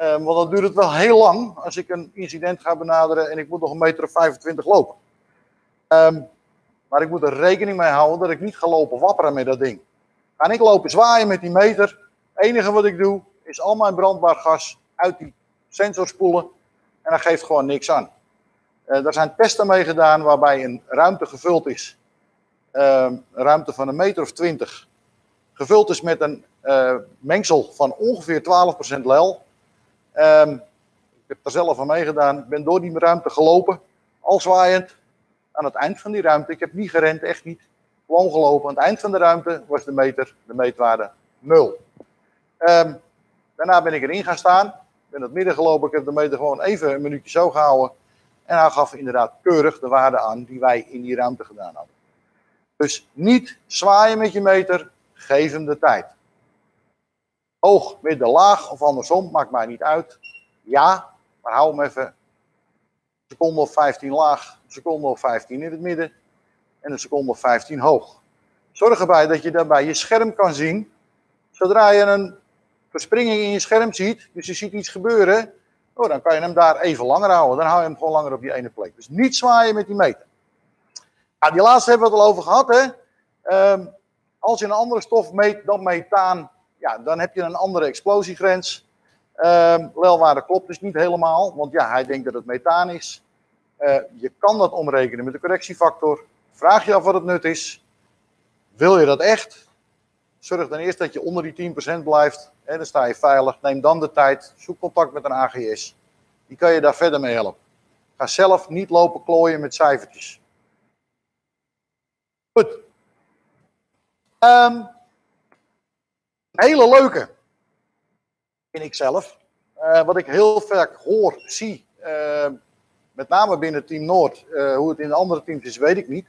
Um, want dan duurt het wel heel lang als ik een incident ga benaderen en ik moet nog een meter of 25 lopen. Um, maar ik moet er rekening mee houden dat ik niet ga lopen wapperen met dat ding. Ga ik lopen zwaaien met die meter. Het enige wat ik doe is al mijn brandbaar gas uit die sensor spoelen en dat geeft gewoon niks aan. Eh daar zijn testen mee gedaan waarbij een ruimte gevuld is. Ehm, een ruimte van een meter of twintig. Gevuld is met een eh, mengsel van ongeveer 12% lel. Ehm, ik heb er zelf aan meegedaan. Ik ben door die ruimte gelopen. Al zwaaiend. Aan het eind van die ruimte. Ik heb niet gerend, echt niet. Gewoon gelopen. Aan het eind van de ruimte was de meter, de meetwaarde 0. Ehm, daarna ben ik erin gaan staan. Ben het midden gelopen. Ik heb de meter gewoon even een minuutje zo gehouden. En hij gaf inderdaad keurig de waarde aan die wij in die ruimte gedaan hadden. Dus niet zwaaien met je meter, geef hem de tijd. Hoog, midden, laag of andersom, maakt mij niet uit. Ja, maar hou hem even een seconde of 15 laag, een seconde of 15 in het midden en een seconde of 15 hoog. Zorg erbij dat je daarbij je scherm kan zien. Zodra je een verspringing in je scherm ziet, dus je ziet iets gebeuren, oh, dan kan je hem daar even langer houden. Dan hou je hem gewoon langer op die ene plek. Dus niet zwaaien met die meter. Nou, die laatste hebben we het al over gehad. Hè? Ehm, als je een andere stof meet dan methaan, ja, dan heb je een andere explosiegrens. Um, lelwaarde klopt dus niet helemaal, want ja, hij denkt dat het methaan is. Uh, je kan dat omrekenen met de correctiefactor. Vraag je af wat het nut is. Wil je dat echt? Zorg dan eerst dat je onder die 10% blijft. Hè, dan sta je veilig. Neem dan de tijd. Zoek contact met een AGS. Die kan je daar verder mee helpen. Ga zelf niet lopen klooien met cijfertjes. Goed. Um, een hele leuke, vind ik zelf. Uh, wat ik heel vaak hoor, zie, uh, met name binnen Team Noord, uh, hoe het in de andere teams is, weet ik niet.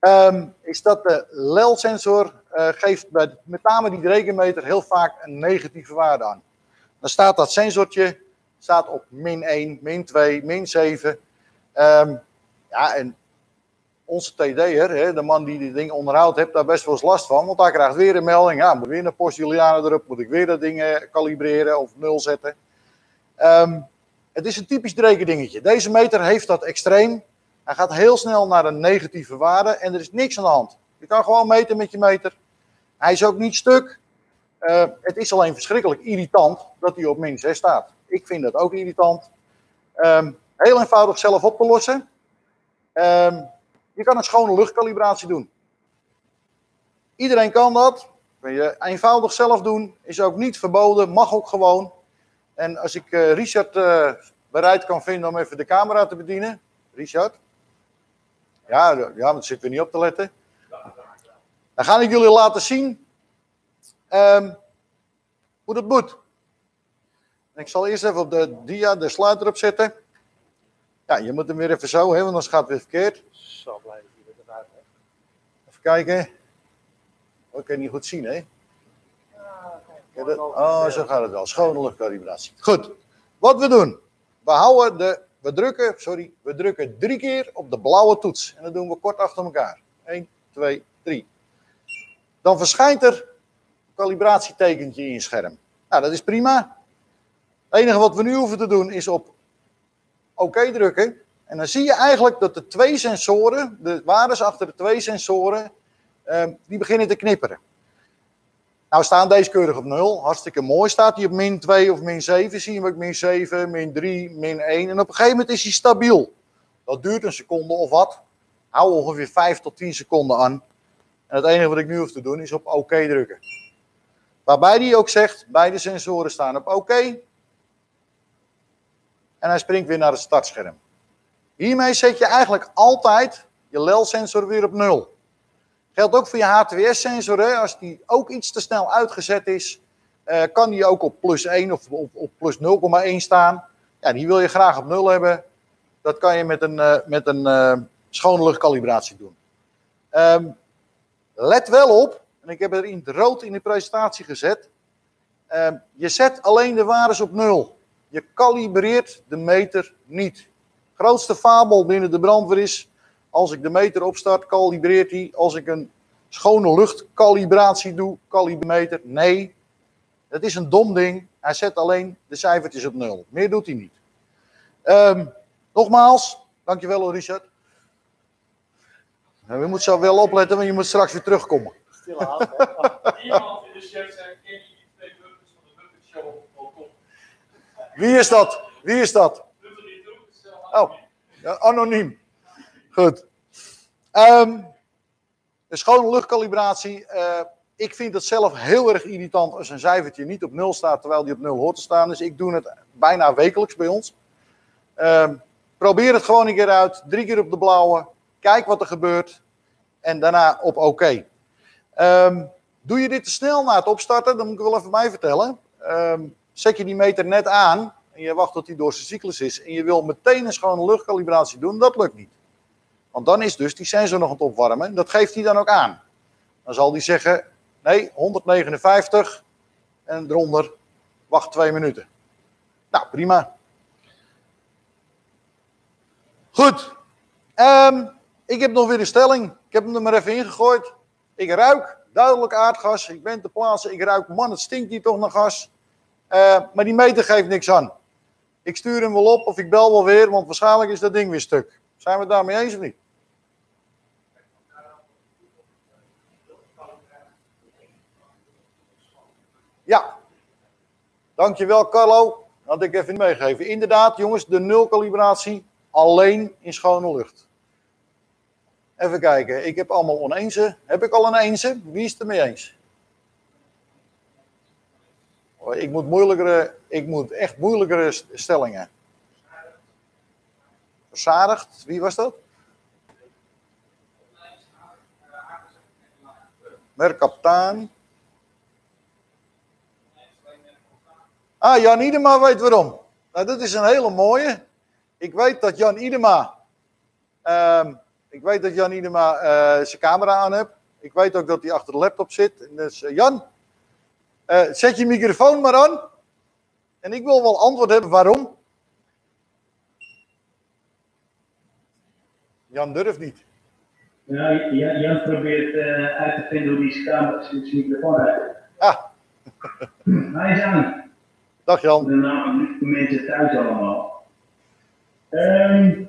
Um, is dat de LEL-sensor geeft bij met name die rekenmeter heel vaak een negatieve waarde aan. Dan staat dat sensortje staat op min 1, min 2, min 7. Um, ja, en onze TD'er, de man die die ding onderhoudt, heeft daar best wel eens last van. Want hij krijgt weer een melding. Ja, moet weer een post Juliana erop. Moet ik weer dat ding eh, kalibreren of nul zetten. Um, het is een typisch dingetje. Deze meter heeft dat extreem. Hij gaat heel snel naar een negatieve waarde en er is niks aan de hand. Je kan gewoon meten met je meter. Hij is ook niet stuk. Uh, het is alleen verschrikkelijk irritant dat hij op min 6 staat. Ik vind dat ook irritant. Um, heel eenvoudig zelf op te lossen. Um, je kan een schone luchtkalibratie doen. Iedereen kan dat. Kun je eenvoudig zelf doen. Is ook niet verboden. Mag ook gewoon. En als ik uh, Richard uh, bereid kan vinden om even de camera te bedienen. Richard? Ja, ja want zit weer niet op te letten. Dan ga ik jullie laten zien um, hoe dat moet. Ik zal eerst even op de dia de sluiter opzetten. Ja, je moet hem weer even zo, hè, want anders gaat het weer verkeerd. Blijven hier. Hè. Even kijken. Oh, ik kan niet goed zien, hè? Ja, dat, oh, zo gaat het wel. Schone luchtkalibratie. Goed. Wat we doen. We houden de. We drukken, sorry, we drukken drie keer op de blauwe toets. En dat doen we kort achter elkaar. 1, 2, 3. Dan verschijnt er een calibratietekentje in je scherm. Nou, dat is prima. Het enige wat we nu hoeven te doen is op oké drukken. En dan zie je eigenlijk dat de twee sensoren, de waardes achter de twee sensoren, eh, die beginnen te knipperen. Nou staan deze keurig op 0, hartstikke mooi. Staat hij op min 2 of min 7, zie je ook min 7, min 3, min 1. En op een gegeven moment is hij stabiel. Dat duurt een seconde of wat. Hou ongeveer 5 tot 10 seconden aan. En het enige wat ik nu hoef te doen is op oké drukken. Waarbij hij ook zegt, beide sensoren staan op oké. En hij springt weer naar het startscherm. Hiermee zet je eigenlijk altijd je LEL-sensor weer op nul. Geldt ook voor je HTWS-sensor. Als die ook iets te snel uitgezet is, uh, kan die ook op plus 1 of op, op plus 0,1 staan. Ja, die wil je graag op 0 hebben. Dat kan je met een, uh, met een uh, schone luchtkalibratie doen. Um, let wel op, en ik heb er in het rood in de presentatie gezet. Um, je zet alleen de waardes op 0. Je kalibreert de meter niet. Grootste fabel binnen de brandweer is, als ik de meter opstart, kalibreert hij. Als ik een schone luchtkalibratie doe, kalibreer Nee, dat is een dom ding. Hij zet alleen de cijfertjes op nul. Meer doet hij niet. Um, nogmaals, dankjewel Richard. Nou, je moet zo wel opletten, want je moet straks weer terugkomen. Stille aan. Iemand in de chat zei, ken je die twee burgers van de Bucket Show? Wie is dat? Wie is dat? Oh. Anoniem. Goed. Ehm, de schone luchtkalibratie. eh, ik vind het zelf heel erg irritant als een cijfertje niet op nul staat, terwijl die op nul hoort te staan. Dus ik doe het bijna wekelijks bij ons. Ehm, probeer het gewoon een keer uit. Drie keer op de blauwe. Kijk wat er gebeurt. En daarna op oké. Ehm, doe je dit te snel na het opstarten, dan moet ik wel even mij vertellen. Zet je die meter net aan en je wacht tot hij door zijn cyclus is. En je wil meteen een schone luchtkalibratie doen, dat lukt niet. Want dan is dus die sensor nog aan het opwarmen. Dat geeft hij dan ook aan. Dan zal hij zeggen, nee, 159 en eronder wacht twee minuten. Nou, prima. Goed. Ehm, ik heb nog weer een stelling. Ik heb hem er maar even ingegooid. Ik ruik duidelijk aardgas. Ik ben te plaatsen. Ik ruik, man, het stinkt hier toch naar gas. Eh, maar die meter geeft niks aan. Ik stuur hem wel op of ik bel wel weer, want waarschijnlijk is dat ding weer stuk. Zijn we het daarmee eens of niet? Ja. Dankjewel, Carlo. Had ik even meegegeven. Inderdaad, jongens, de nulkalibratie alleen in schone lucht. Even kijken, ik heb allemaal oneense. Heb ik al een eense? Wie is het ermee eens? Oh, Ik moet, moeilijkere, ik moet echt moeilijkere st- stellingen. Verzadigd, wie was dat? Merkaptaan. Ah, Jan Idema weet waarom. Nou, dat is een hele mooie. Ik weet dat Jan Idema. ehm, ik weet dat Jan Idema eh, zijn camera aan heeft. Ik weet ook dat hij achter de laptop zit. Dus, eh, Jan, eh, zet je microfoon maar aan. En ik wil wel antwoord hebben waarom. Jan durft niet. Ja, Jan, Jan probeert eh, uit te vinden hoe die camera- zijn microfoon uit. Ah, Hij is aan. dag Jan. De naam de mensen thuis allemaal. Ehm,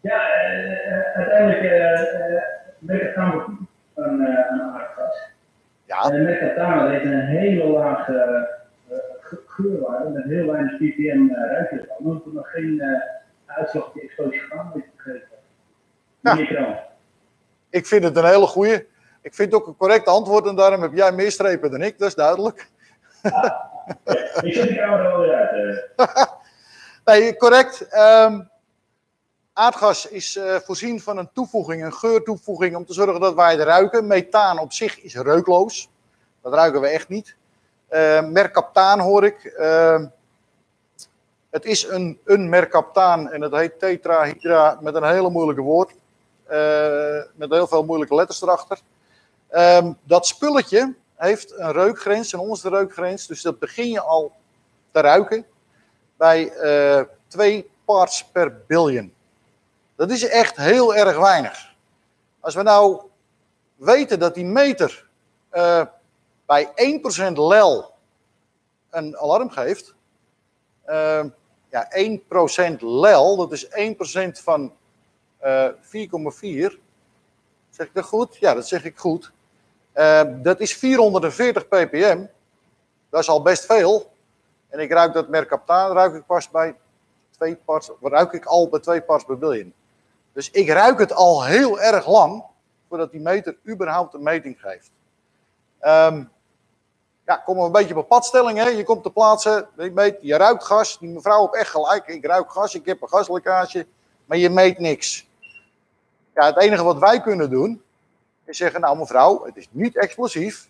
ja, eh, uiteindelijk uh, methataan een, uh, een aardgas. Ja, En methataan heeft een hele lage uh, ge- geurwaarde met heel weinig ppm uh, ruiken. Omdat er nog geen uh, uitslag op heeft gegeven. Ja. Ik vind het een hele goeie. Ik vind het ook een correct antwoord en daarom heb jij meer strepen dan ik, dat is duidelijk. Ik zet de camera wel weer uit. eh. Nee, correct. Ehm, aardgas is eh, voorzien van een toevoeging, een geurtoevoeging, om te zorgen dat wij het ruiken. Methaan op zich is reukloos. Dat ruiken we echt niet. Eh, mercaptaan hoor ik. Ehm, het is een, een mercaptaan en het heet tetrahydra met een hele moeilijke woord. Eh, met heel veel moeilijke letters erachter. Ehm, dat spulletje heeft een reukgrens, een onderste reukgrens. Dus dat begin je al te ruiken bij eh 2 parts per billion. Dat is echt heel erg weinig. Als we nou weten dat die meter eh, bij 1% lel een alarm geeft. eh, ja, 1% lel, dat is 1% van eh 4,4. Zeg ik dat goed? Ja, dat zeg ik goed. Eh, dat is 440 ppm. Dat is al best veel. En ik ruik dat mercaptaan ruik ik pas bij twee parts, ruik ik al bij twee parts per billion. Dus ik ruik het al heel erg lang voordat die meter überhaupt een meting geeft. Ehm, ja, komen we een beetje op padstelling. Hè? Je komt te plaatsen, je, meet, je ruikt gas. Die mevrouw heeft echt gelijk. Ik ruik gas, ik heb een gaslekkage. Maar je meet niks. Ja, het enige wat wij kunnen doen, is zeggen, nou mevrouw, het is niet explosief.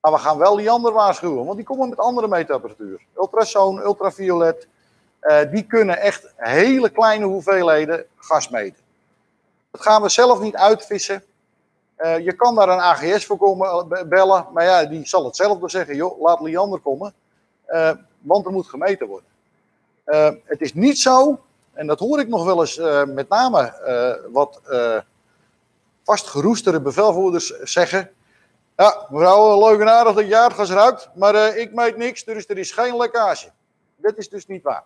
Maar we gaan wel die ander waarschuwen, want die komen met andere meetapparatuur. Ultrasoon, ultraviolet. Eh, die kunnen echt hele kleine hoeveelheden gas meten. Dat gaan we zelf niet uitvissen. Eh, je kan daar een AGS voor komen eh, be- bellen, maar ja, die zal hetzelfde zeggen. Joh, laat Liander komen, want er moet gemeten worden. Het is niet zo, en dat hoor ik nog wel eens met name wat vastgeroestere bevelvoerders zeggen. Ja, mevrouw, leuk en aardig dat je aardgas ruikt, maar ik meet niks, dus er is geen lekkage. Dat is dus niet waar.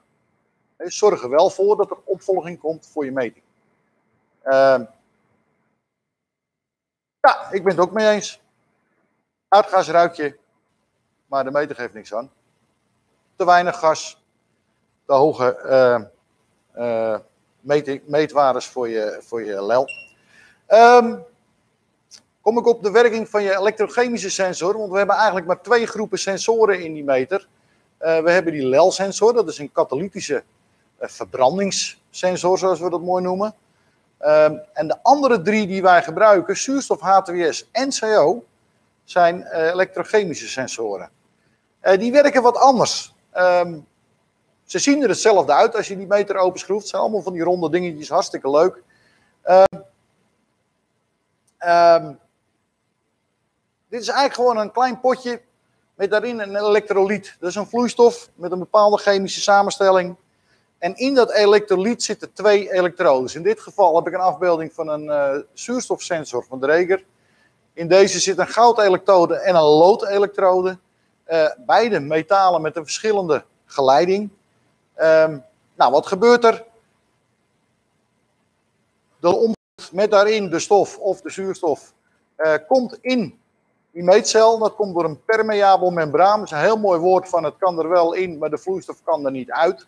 Nee, Zorg er wel voor dat er opvolging komt voor je meting. Ehm, ja, ik ben het ook mee eens. Aardgas ruik je, maar de meter geeft niks aan. Te weinig gas, te hoge eh, eh, meet, meetwaardes voor je, voor je lel. Ehm, kom ik op de werking van je elektrochemische sensor, want we hebben eigenlijk maar twee groepen sensoren in die meter. Eh, we hebben die LEL-sensor, dat is een katalytische uh, verbrandingssensor, zoals we dat mooi noemen. Ehm, en de andere drie die wij gebruiken, zuurstof, HTWS en CO, zijn uh, elektrochemische sensoren. die werken wat anders. Um, ze zien er hetzelfde uit als je die meter openschroeft. Het zijn allemaal van die ronde dingetjes, hartstikke leuk. Um, dit is eigenlijk gewoon een klein potje met daarin een elektrolyt. Dat is een vloeistof met een bepaalde chemische samenstelling. En in dat elektrolyt zitten twee elektrodes. In dit geval heb ik een afbeelding van een uh, zuurstofsensor van Dreger. In deze zit een goudelektrode en een loodelektrode. Uh, beide metalen met een verschillende geleiding. Um, nou, wat gebeurt er? De omgang met daarin de stof of de zuurstof uh, komt in die meetcel. Dat komt door een permeabel membraan. Dat is een heel mooi woord van het kan er wel in, maar de vloeistof kan er niet uit.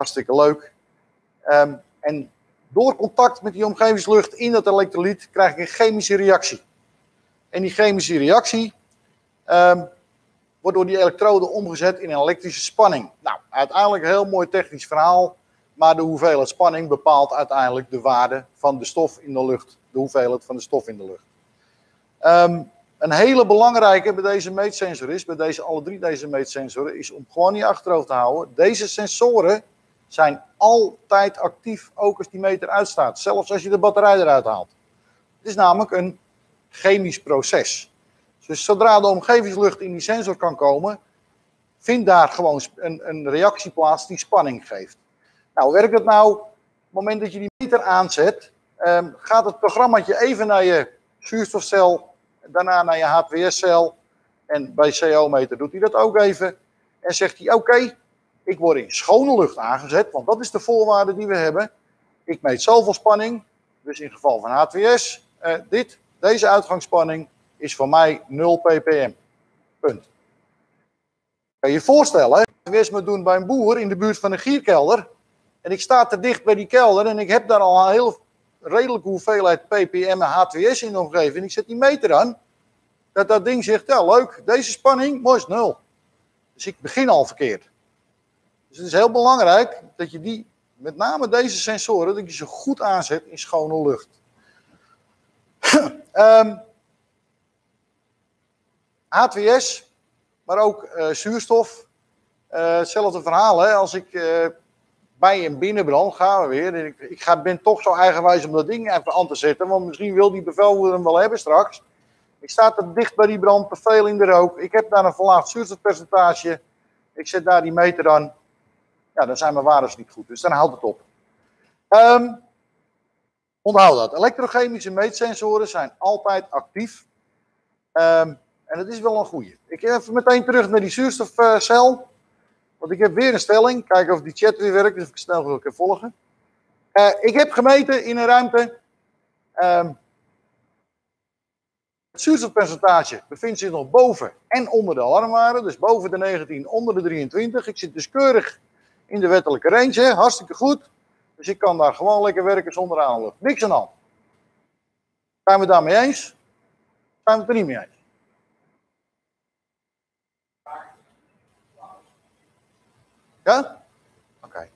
Hartstikke leuk. Um, en door contact met die omgevingslucht in dat elektrolyt krijg ik een chemische reactie. En die chemische reactie um, wordt door die elektrode omgezet in een elektrische spanning. Nou, uiteindelijk een heel mooi technisch verhaal, maar de hoeveelheid spanning bepaalt uiteindelijk de waarde van de stof in de lucht. De hoeveelheid van de stof in de lucht. Um, een hele belangrijke bij deze meetsensor is, bij deze, alle drie deze meetsensoren, is om gewoon je achterhoofd te houden. Deze sensoren zijn altijd actief, ook als die meter uitstaat. Zelfs als je de batterij eruit haalt. Het is namelijk een chemisch proces. Dus zodra de omgevingslucht in die sensor kan komen, vindt daar gewoon een, een reactie plaats die spanning geeft. Nou, werkt dat nou? Op het moment dat je die meter aanzet, um, gaat het programmaatje even naar je zuurstofcel, daarna naar je HTWS-cel. En bij CO-meter doet hij dat ook even. En zegt hij, oké, ik word in schone lucht aangezet, want dat is de voorwaarde die we hebben. Ik meet zoveel spanning, dus in geval van HTWS, uh, dit, deze uitgangsspanning is voor mij 0 ppm. Punt. Kan je je voorstellen, HTWS moet doen bij een boer in de buurt van een gierkelder. En ik sta te dicht bij die kelder en ik heb daar al een heel redelijke hoeveelheid ppm en HTWS in de omgeving. Ik zet die meter aan. Dat dat ding zegt, ja leuk, deze spanning, mooi is nul. Dus ik begin al verkeerd. Dus het is heel belangrijk dat je die, met name deze sensoren, dat je ze goed aanzet in schone lucht. um, HTWS, maar ook uh, zuurstof. Uh, hetzelfde verhaal, hè? als ik uh, bij een binnenbrand ga we weer. Ik, ik ga, ben toch zo eigenwijs om dat ding even aan te zetten, want misschien wil die bevelvoerder hem wel hebben straks. Ik sta te dicht bij die brand, te veel in de rook. Ik heb daar een verlaagd zuurstofpercentage. Ik zet daar die meter aan ja, dan zijn mijn waardes niet goed. Dus dan houdt het op. Um, onthoud dat. Elektrochemische meetsensoren zijn altijd actief. Um, en dat is wel een goede. Ik even meteen terug naar die zuurstofcel. Want ik heb weer een stelling. Kijken of die chat weer werkt, dus ik snel wil kan volgen. Uh, ik heb gemeten in een ruimte. Um, het zuurstofpercentage bevindt zich nog boven en onder de alarmwaarde. Dus boven de 19, onder de 23. Ik zit dus keurig in de wettelijke range. Hartstikke goed. Dus ik kan daar gewoon lekker werken zonder aanlucht. Niks aan hand. Zijn we het daarmee eens? Zijn we het er niet mee eens? Ja? Oké.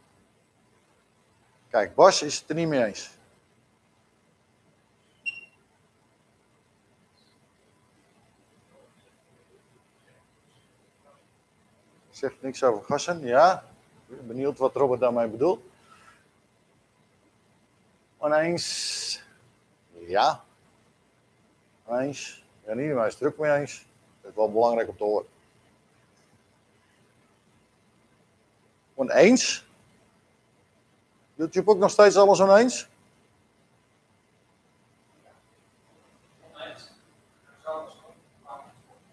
Kijk, Bas is het er niet mee eens. Zegt niks over gassen, ja benieuwd wat Robert daarmee bedoelt. Oneens. Ja. Oneens. Ja, niet, maar is druk mee eens. Dat is wel belangrijk om te horen. Oneens. YouTube ook nog steeds alles oneens?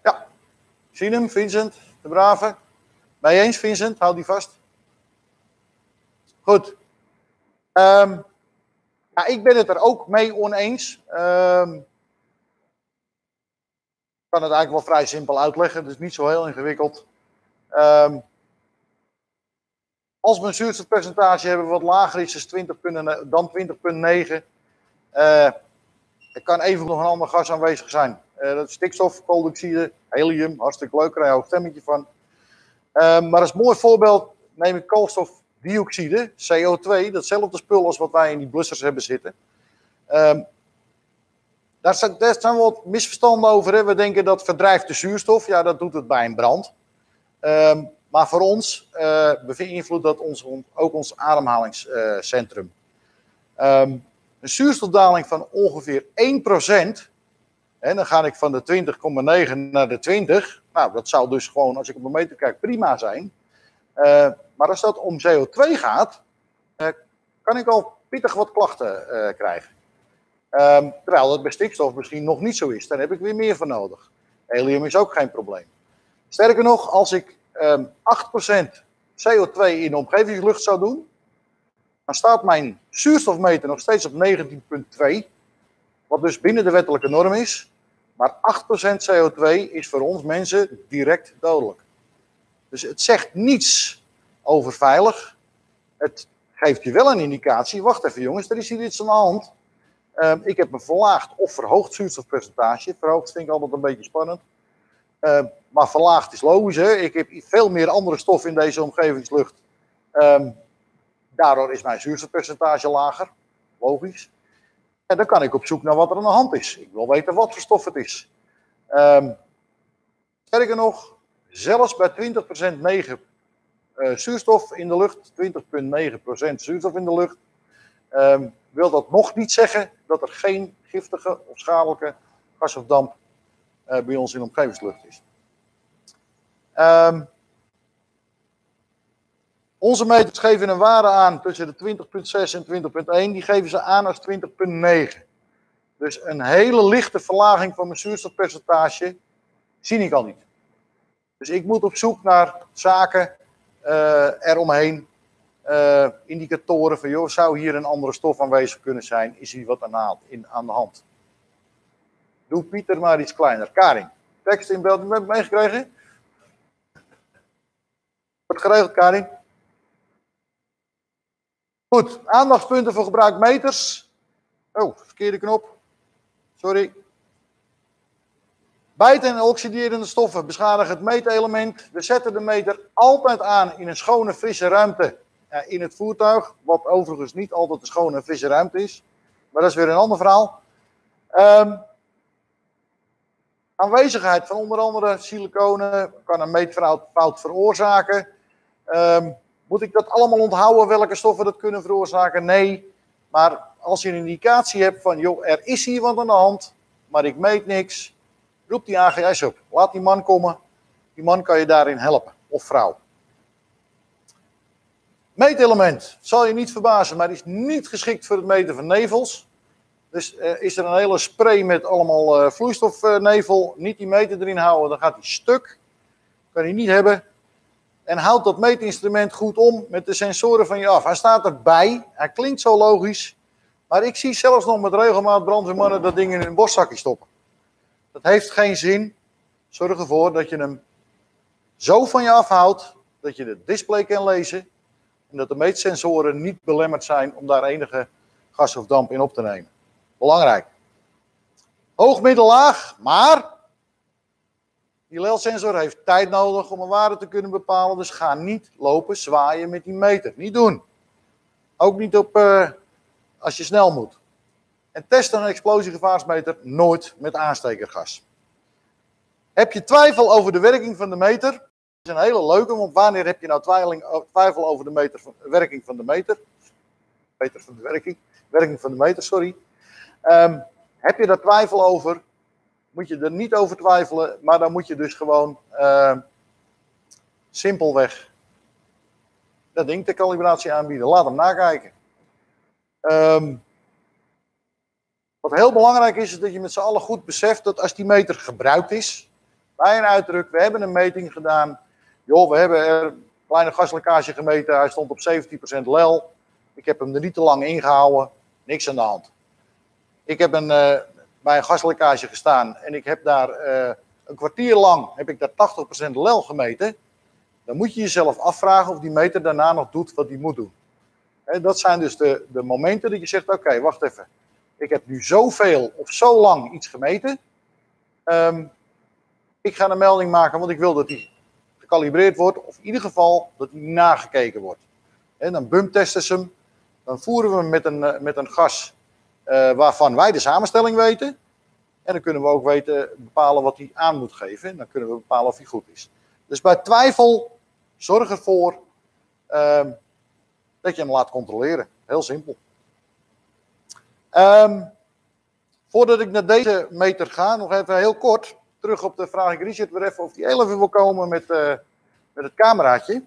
Ja. Zie hem, Vincent, de brave. Je eens, Vincent? Houd die vast. Goed. Um, ja, ik ben het er ook mee oneens. Um, ik kan het eigenlijk wel vrij simpel uitleggen, dus niet zo heel ingewikkeld. Um, Als mijn zuurstofpercentage hebben wat lager is 20 punten- dan 20,9, eh er kan even nog een ander gas aanwezig zijn. Eh, dat is stikstof, helium, hartstikke leuk, daar krijg je een stemmetje van. Eh, maar als mooi voorbeeld neem ik koolstofdioxide, CO2, datzelfde spul als wat wij in die blussers hebben zitten. Ehm, daar, zijn, zijn wat misverstanden over. Hè. We denken dat verdrijft de zuurstof. Ja, dat doet het bij een brand. Ehm, maar voor ons eh, beïnvloedt dat ons, ook ons ademhalingscentrum. Ehm, een zuurstofdaling van ongeveer 1%. En dan ga ik van de 20,9 naar de 20. Nou, dat zou dus gewoon, als ik op een meter kijk, prima zijn. Eh, maar als dat om CO2 gaat, eh, kan ik al pittig wat klachten eh, krijgen. Ehm, terwijl dat bij stikstof misschien nog niet zo is. Daar heb ik weer meer voor nodig. Helium is ook geen probleem. Sterker nog, als ik ehm 8% CO2 in de omgevingslucht zou doen, dan staat mijn zuurstofmeter nog steeds op 19,2. Wat dus binnen de wettelijke norm is. Maar 8% CO2 is voor ons mensen direct dodelijk. Dus het zegt niets over veilig. Het geeft je wel een indicatie. Wacht even jongens, er is hier iets aan de hand. Ehm, ik heb een verlaagd of verhoogd zuurstofpercentage. Verhoogd vind ik altijd een beetje spannend. Ehm, maar verlaagd is logisch. Hè? Ik heb veel meer andere stof in deze omgevingslucht. Ehm, daardoor is mijn zuurstofpercentage lager. Logisch. En dan kan ik op zoek naar wat er aan de hand is. Ik wil weten wat voor stof het is. Ehm, sterker nog, zelfs bij 20% 9 eh, zuurstof in de lucht, 20,9% zuurstof in de lucht, ehm, wil dat nog niet zeggen dat er geen giftige of schadelijke gas of damp eh, bij ons in de omgevingslucht is. Ehm, onze meters geven een waarde aan tussen de 20,6 en 20,1. Die geven ze aan als 20,9. Dus een hele lichte verlaging van mijn zuurstofpercentage zie ik al niet. Dus ik moet op zoek naar zaken eh, eromheen. eh, indicatoren van, joh, zou hier een andere stof aanwezig kunnen zijn? Is hier wat aan aan de hand? Doe Pieter maar iets kleiner. Karin, tekst in beeld, meegekregen? Wordt geregeld, Karin? Goed, aandachtspunten voor gebruikmeters. Oh, verkeerde knop. Sorry. Bijt- en oxiderende stoffen beschadigen het meetelement. We zetten de meter altijd aan in een schone, frisse ruimte in het voertuig. Wat overigens niet altijd een schone frisse ruimte is. Maar dat is weer een ander verhaal. Ehm, aanwezigheid van onder andere siliconen kan een meetfout fout veroorzaken. Ehm, moet ik dat allemaal onthouden welke stoffen dat kunnen veroorzaken? Nee. Maar als je een indicatie hebt van, joh, er is hier wat aan de hand, maar ik meet niks, roep die AGS op. Laat die man komen. Die man kan je daarin helpen, of vrouw. Meetelement, zal je niet verbazen, maar is niet geschikt voor het meten van nevels. Dus eh, is er een hele spray met allemaal eh, vloeistofnevel, niet die meter erin houden, dan gaat hij stuk. Kan hij niet hebben. En houd dat meetinstrument goed om met de sensoren van je af. Hij staat erbij, hij klinkt zo logisch. Maar ik zie zelfs nog met regelmaat brandweermannen dat ding in hun borstzakje stoppen. Dat heeft geen zin. Zorg ervoor dat je hem zo van je afhoudt dat je het display kan lezen. En dat de meetsensoren niet belemmerd zijn om daar enige gas of damp in op te nemen. Belangrijk. Hoog, middel, laag, maar die lelsensor heeft tijd nodig om een waarde te kunnen bepalen. Dus ga niet lopen zwaaien met die meter. Niet doen. Ook niet op, uh, als je snel moet. En test een explosiegevaarsmeter nooit met aanstekergas. Heb je twijfel over de werking van de meter? Dat is een hele leuke, want wanneer heb je nou twijfel over de meter van, werking van de meter? Meter van de werking. Werking van de meter, sorry. Um, heb je daar twijfel over? Moet je er niet over twijfelen, maar dan moet je dus gewoon uh, simpelweg dat ding de calibratie aanbieden. Laat hem nakijken. Um, wat heel belangrijk is, is dat je met z'n allen goed beseft dat als die meter gebruikt is, bij een uitdruk, we hebben een meting gedaan, joh, we hebben er een kleine gaslekkage gemeten, hij stond op 17% lel, ik heb hem er niet te lang ingehouden, niks aan de hand. Ik heb een, uh, bij een gaslekkage gestaan en ik heb daar uh, een kwartier lang, heb ik daar 80% lel gemeten. dan moet je jezelf afvragen of die meter daarna nog doet wat die moet doen. Dat zijn dus de, de momenten dat je zegt, oké, wacht even. Ik heb nu zoveel of zo lang iets gemeten. Ehm, ik ga een melding maken, want ik wil dat die gekalibreerd wordt. Of in ieder geval dat die nagekeken wordt. En dan bumptesten ze hem. Dan voeren we hem met een, eh, met een gas eh, waarvan wij de samenstelling weten. En dan kunnen we ook weten, bepalen wat hij aan moet geven. En dan kunnen we bepalen of hij goed is. Dus bij twijfel, zorg ervoor ehm, dat je hem laat controleren. Heel simpel. Ehm, voordat ik naar deze meter ga, nog even heel kort terug op de vraag. Ik Richard weer even of hij heel even wil komen met, eh, met het cameraatje.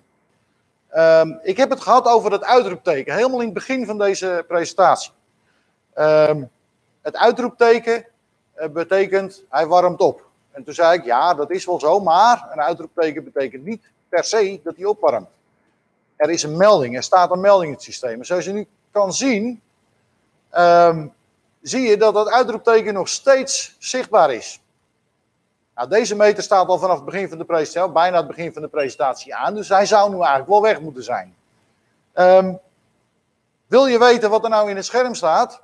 Ehm, ik heb het gehad over het uitroepteken, helemaal in het begin van deze presentatie. Ehm, het uitroepteken uh, betekent hij warmt op. En toen zei ik, ja, dat is wel zo, maar een uitroepteken betekent niet per se dat hij opwarmt. Er is een melding, er staat een melding in het systeem. En zoals je nu kan zien, um, zie je dat dat uitroepteken nog steeds zichtbaar is. Nou, deze meter staat al vanaf het begin van de presentatie, bijna het begin van de presentatie aan. Dus hij zou nu eigenlijk wel weg moeten zijn. Um, wil je weten wat er nou in het scherm staat?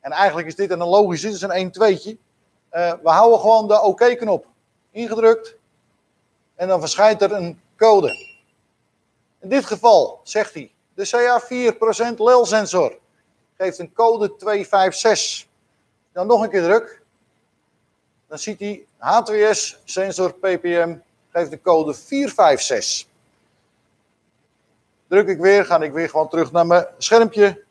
En eigenlijk is dit een logisch, dit is een 1 2 uh, we houden gewoon de OK-knop ingedrukt. En dan verschijnt er een code. In dit geval zegt hij, de CA4% LEL-sensor geeft een code 256. Dan nog een keer druk. Dan ziet hij H2S sensor ppm geeft de code 456. Druk ik weer, ga ik weer gewoon terug naar mijn schermpje.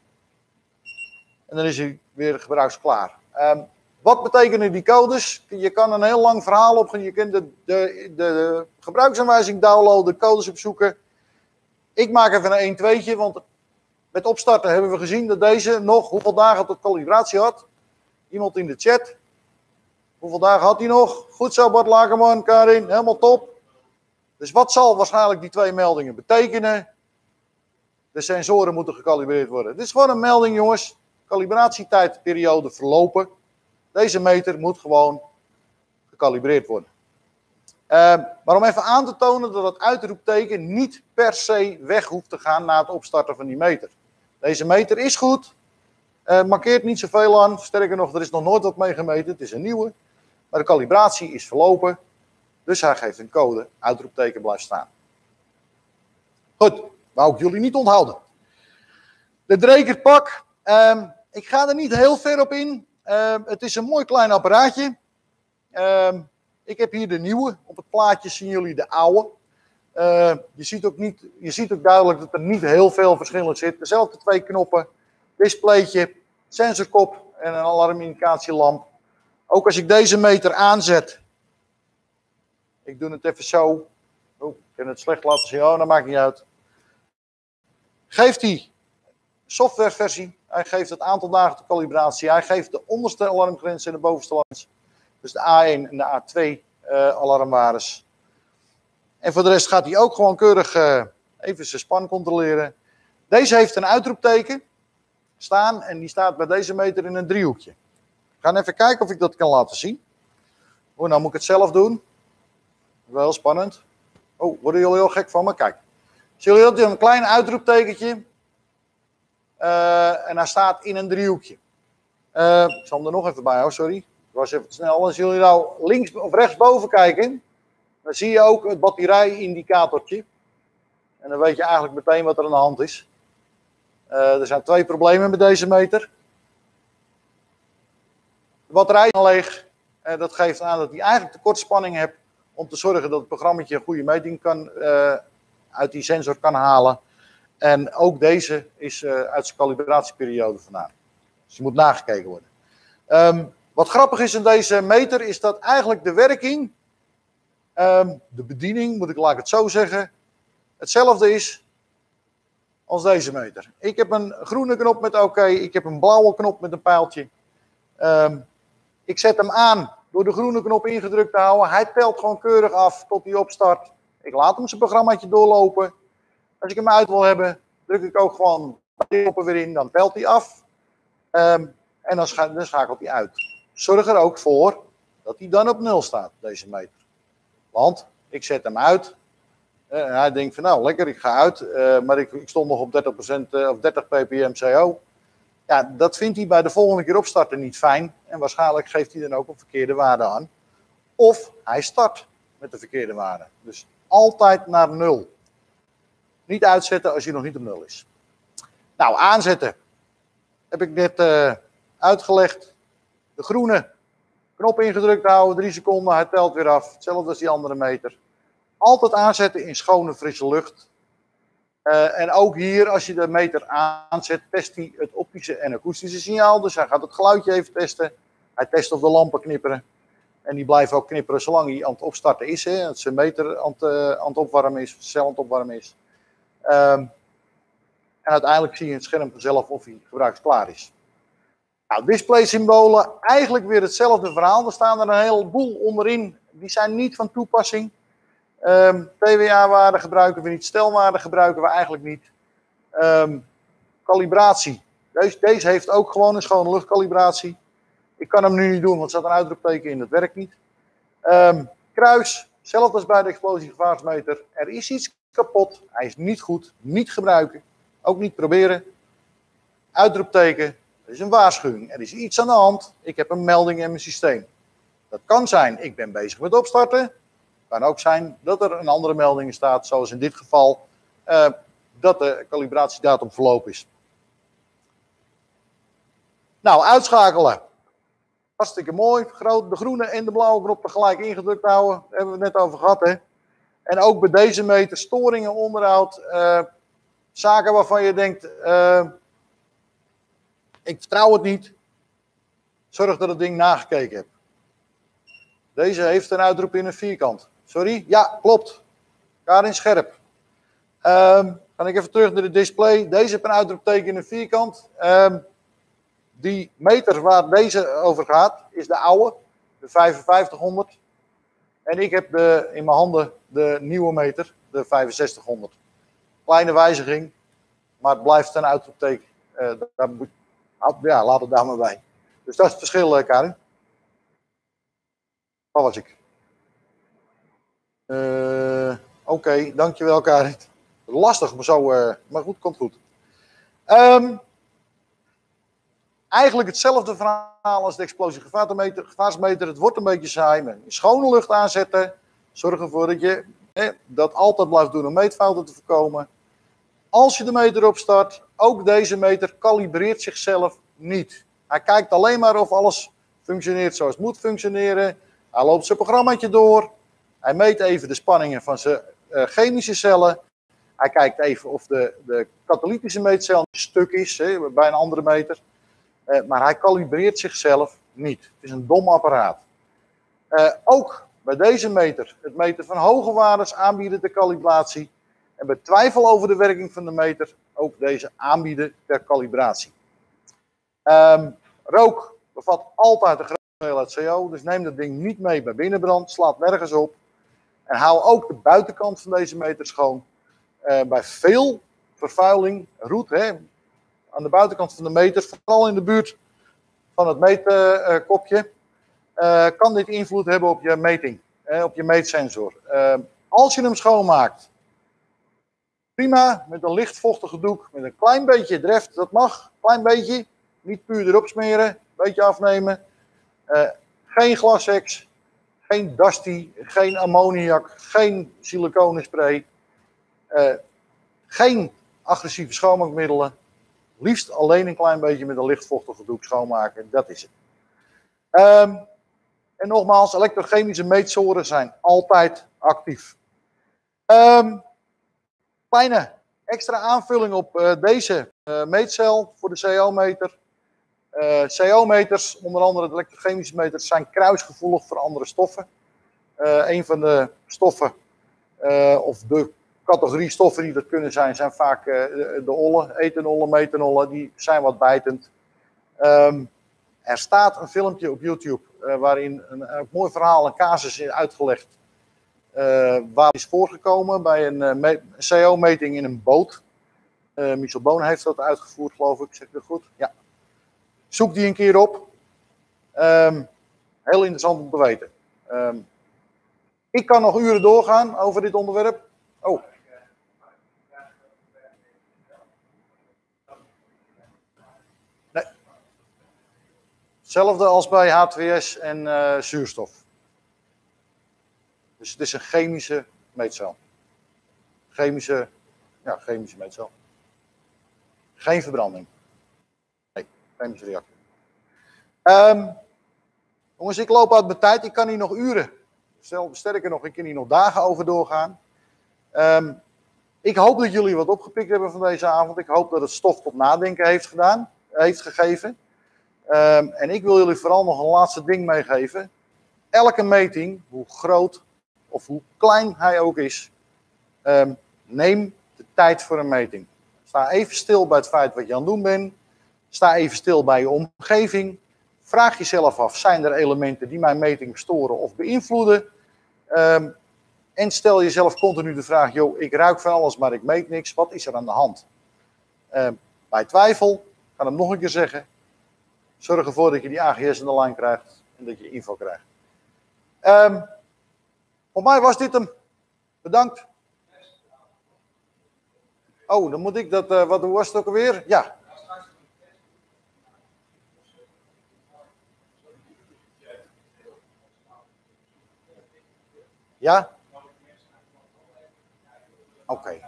En dan is hij weer gebruiksklaar. Um, wat betekenen die codes? Je kan een heel lang verhaal op. Je kunt de, de, de gebruiksaanwijzing downloaden, codes opzoeken. Ik maak even een 1 2 want met opstarten hebben we gezien dat deze nog hoeveel dagen tot calibratie had. Iemand in de chat. Hoeveel dagen had hij nog? Goed zo, Bart Lagerman, Karin, helemaal top. Dus wat zal waarschijnlijk die twee meldingen betekenen? De sensoren moeten gecalibreerd worden. Dit is gewoon een melding, jongens. Calibratietijdperiode verlopen. Deze meter moet gewoon gecalibreerd worden. Uh, maar om even aan te tonen dat het uitroepteken niet per se weg hoeft te gaan na het opstarten van die meter. Deze meter is goed, uh, markeert niet zoveel aan. Sterker nog, er is nog nooit wat mee gemeten. Het is een nieuwe. Maar de calibratie is verlopen. Dus hij geeft een code. Uitroepteken blijft staan. Goed, wou ik jullie niet onthouden. De Drekerpak. Uh, ik ga er niet heel ver op in. Ehm, het is een mooi klein apparaatje. Ehm, ik heb hier de nieuwe. Op het plaatje zien jullie de oude. Uh, je, ziet ook niet, je ziet ook duidelijk dat er niet heel veel verschil zit. Dezelfde twee knoppen, displaytje, sensorkop en een alarmindicatielamp. Ook als ik deze meter aanzet, ik doe het even zo. Oh, ik kan het slecht laten zien, oh, dat maakt niet uit. Geeft hij softwareversie, hij geeft het aantal dagen de calibratie, hij geeft de onderste alarmgrens en de bovenste alarmgrens. Dus de A1 en de A2 uh, alarmwaardes. En voor de rest gaat hij ook gewoon keurig uh, even zijn span controleren. Deze heeft een uitroepteken staan en die staat bij deze meter in een driehoekje. Ik ga even kijken of ik dat kan laten zien. Oh, nou moet ik het zelf doen. Wel spannend. Oh, worden jullie heel gek van me? Kijk. Zien jullie dat? Een klein uitroeptekentje. Uh, en hij staat in een driehoekje. Ik zal hem er nog even bij houden, sorry. Was even snel. Als jullie nou links of rechtsboven kijken, dan zie je ook het batterijindicatortje. En dan weet je eigenlijk meteen wat er aan de hand is. Uh, er zijn twee problemen met deze meter. De batterij is leeg. Uh, dat geeft aan dat hij eigenlijk te korte spanning hebt om te zorgen dat het programma een goede meting kan, uh, uit die sensor kan halen. En ook deze is uit zijn calibratieperiode vandaan. Dus die moet nagekeken worden. Um, wat grappig is in deze meter is dat eigenlijk de werking Um, de bediening, moet ik laat ik het zo zeggen, hetzelfde is als deze meter. Ik heb een groene knop met OK, ik heb een blauwe knop met een pijltje. Um, ik zet hem aan door de groene knop ingedrukt te houden. Hij telt gewoon keurig af tot hij opstart. Ik laat hem zijn programmaatje doorlopen. Als ik hem uit wil hebben, druk ik ook gewoon de knoppen weer in, dan telt hij af. Um, en dan, scha dan schakelt hij uit. Zorg er ook voor dat hij dan op nul staat, deze meter. Want ik zet hem uit Eh, hij denkt van nou, lekker, ik ga uit. eh, maar ik, ik stond nog op 30%, eh, of 30 ppm CO. Ja, dat vindt hij bij de volgende keer opstarten niet fijn. En waarschijnlijk geeft hij dan ook een verkeerde waarde aan. Of hij start met de verkeerde waarde. Dus altijd naar nul. Niet uitzetten als hij nog niet op nul is. Nou, aanzetten. Heb ik net uitgelegd. De groene knop ingedrukt houden, drie seconden, hij telt weer af. Hetzelfde als die andere meter. Altijd aanzetten in schone, frisse lucht. Eh, en ook hier, als je de meter aanzet, test hij het optische en akoestische signaal. Dus hij gaat het geluidje even testen. Hij test of de lampen knipperen. En die blijven ook knipperen zolang hij aan het opstarten is. Hè, dat zijn meter aan het, eh, aan het opwarmen is, cel aan het opwarmen is. Ehm, en uiteindelijk zie je in het scherm vanzelf of hij gebruiksklaar is. Nou, display symbolen, eigenlijk weer hetzelfde verhaal. Er staan er een heleboel onderin. Die zijn niet van toepassing. Ehm TWA-waarden gebruiken we niet. Stelwaarden gebruiken we eigenlijk niet. Ehm calibratie. Deze, deze heeft ook gewoon een schone luchtcalibratie. Ik kan hem nu niet doen, want er staat een uitroepteken in. Dat werkt niet. Ehm, kruis, hetzelfde als bij de explosiegevaarsmeter. Er is iets kapot. Hij is niet goed. Niet gebruiken. Ook niet proberen. Uitroepteken. Er is een waarschuwing. Er is iets aan de hand. Ik heb een melding in mijn systeem. Dat kan zijn, ik ben bezig met opstarten. kan ook zijn dat er een andere melding staat, zoals in dit geval, eh, dat de calibratiedatum verlopen is. Nou, uitschakelen. Hartstikke mooi. De groene en de blauwe knop tegelijk ingedrukt houden. Daar hebben we het net over gehad, hè. En ook bij deze meter storingen, onderhoud, eh, zaken waarvan je denkt, eh, ik vertrouw het niet. Zorg dat het ding nagekeken hebt. Deze heeft een uitroep in een vierkant. Sorry? Ja, klopt. Karin scherp. Ehm ga ik even terug naar de display. Deze heeft een uitroepteken in een vierkant. Ehm, die meter waar deze over gaat, is de oude, de 5500. En ik heb de, in mijn handen de nieuwe meter, de 6500. Kleine wijziging, maar het blijft een uitroepteken. Eh, daar ja, laat het daar maar bij. Dus dat is het verschil, eh, Karin. Waar was ik? Eh, Oké, dankjewel Karin. Lastig, maar zo, eh, maar goed, komt goed. Ehm, eigenlijk hetzelfde verhaal als de explosiegevaarmeter. Gevaarsmeter. Het wordt een beetje saai. maar schone lucht aanzetten. Zorg ervoor dat je dat altijd blijft doen om meetfouten te voorkomen. Als je de meter opstart, ook deze meter kalibreert zichzelf niet. Hij kijkt alleen maar of alles functioneert zoals het moet functioneren. Hij loopt zijn programmaatje door. Hij meet even de spanningen van zijn eh, chemische cellen. Hij kijkt even of de, de katalytische meetcel stuk is hè, bij een andere meter. Eh, maar hij kalibreert zichzelf niet. Het is een dom apparaat. Eh, ook bij deze meter, het meten van hoge waardes aanbieden ter kalibratie. En bij twijfel over de werking van de meter, ook deze aanbieden ter kalibratie. Ehm, rook bevat altijd een grote hoeveelheid CO, dus neem dat ding niet mee bij binnenbrand, slaat nergens op. En hou ook de buitenkant van deze meter schoon. Eh, bij veel vervuiling, roet, hè, aan de buitenkant van de meter, vooral in de buurt van het meetkopje, uh, kan dit invloed hebben op je meting, eh, op je meetsensor. Uh, als je hem schoonmaakt, prima, met een licht vochtige doek, met een klein beetje dreft, dat mag, klein beetje, niet puur erop smeren, beetje afnemen. Uh, geen glassex, geen dusty, geen ammoniak, geen siliconenspray, geen agressieve schoonmaakmiddelen. Liefst alleen een klein beetje met een lichtvochtige doek schoonmaken. Dat is het. Um, en nogmaals, elektrochemische meetsoren zijn altijd actief. Um, kleine extra aanvulling op uh, deze uh, meetcel voor de CO-meter. Uh, CO-meters, onder andere de elektrochemische meters, zijn kruisgevoelig voor andere stoffen. een van de stoffen, of de categorie stoffen die dat kunnen zijn, zijn vaak de, de olle, ethanollen, methanolen, die zijn wat bijtend. Um, er staat een filmpje op YouTube waarin een, een, mooi verhaal, een casus is uitgelegd. Uh, waar is voorgekomen bij een CO-meting in een boot. Michel Boon heeft dat uitgevoerd, geloof ik. Zeg ik goed? Ja. Zoek die een keer op. Um, heel interessant om te weten. Um, ik kan nog uren doorgaan over dit onderwerp Oh. Hetzelfde als bij H2S en eh, zuurstof. Dus het is een chemische meetcel. Chemische, ja, chemische meetcel. Geen verbranding. Nee, chemische reactie. Ehm, jongens, ik loop uit mijn tijd. Ik kan hier nog uren. Stel, sterker nog, ik kan hier nog dagen over doorgaan. Ehm, ik hoop dat jullie wat opgepikt hebben van deze avond. Ik hoop dat het stof tot nadenken heeft gedaan, heeft gegeven. Ehm, en ik wil jullie vooral nog een laatste ding meegeven. Elke meting, hoe groot of hoe klein hij ook is, ehm, neem de tijd voor een meting. Sta even stil bij het feit wat je aan het doen bent. Sta even stil bij je omgeving. Vraag jezelf af, zijn er elementen die mijn meting storen of beïnvloeden? Um, en stel jezelf continu de vraag, joh, ik ruik van alles, maar ik meet niks. Wat is er aan de hand? Um, bij twijfel, kan hem nog een keer zeggen, zorg ervoor dat je die AGS in de lijn krijgt en dat je info krijgt. Um, voor mij was dit hem. Bedankt. Oh, dan moet ik dat, uh, wat was het ook alweer? Ja. Ja? Oké.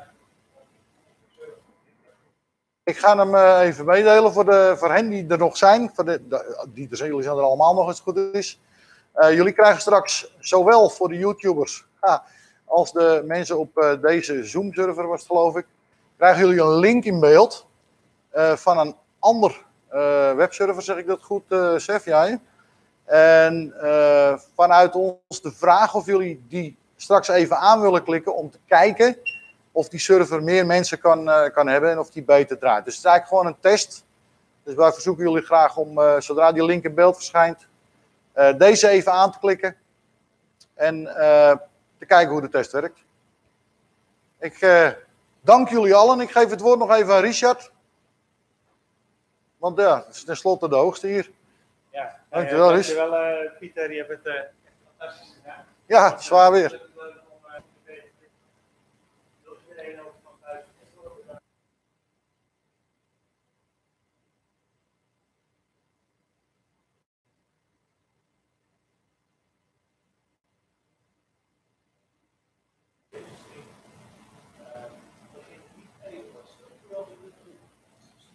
Ik ga hem uh, even meedelen voor, de, voor hen die er nog zijn. Voor de, die er zijn, er allemaal nog het goed is. Uh, jullie krijgen straks zowel voor de YouTubers ha, als de mensen op uh, deze Zoom-server was het geloof ik. Krijgen jullie een link in beeld van een ander webserver, zeg ik dat goed, Sef, jij? En vanuit ons de vraag of jullie die straks even aan willen klikken om te kijken of die server meer mensen kan, kan hebben en of die beter draait. Dus het is eigenlijk gewoon een test. Dus wij verzoeken jullie graag om, zodra die link in beeld verschijnt, deze even aan te klikken. En te kijken hoe de test werkt. Ik dank jullie allen. Ik geef het woord nog even aan Richard. Want ja, het is tenslotte de hoogste hier. Ja, dankjewel, dankjewel Pieter. Je hebt het fantastisch gedaan. Ja, zwaar weer.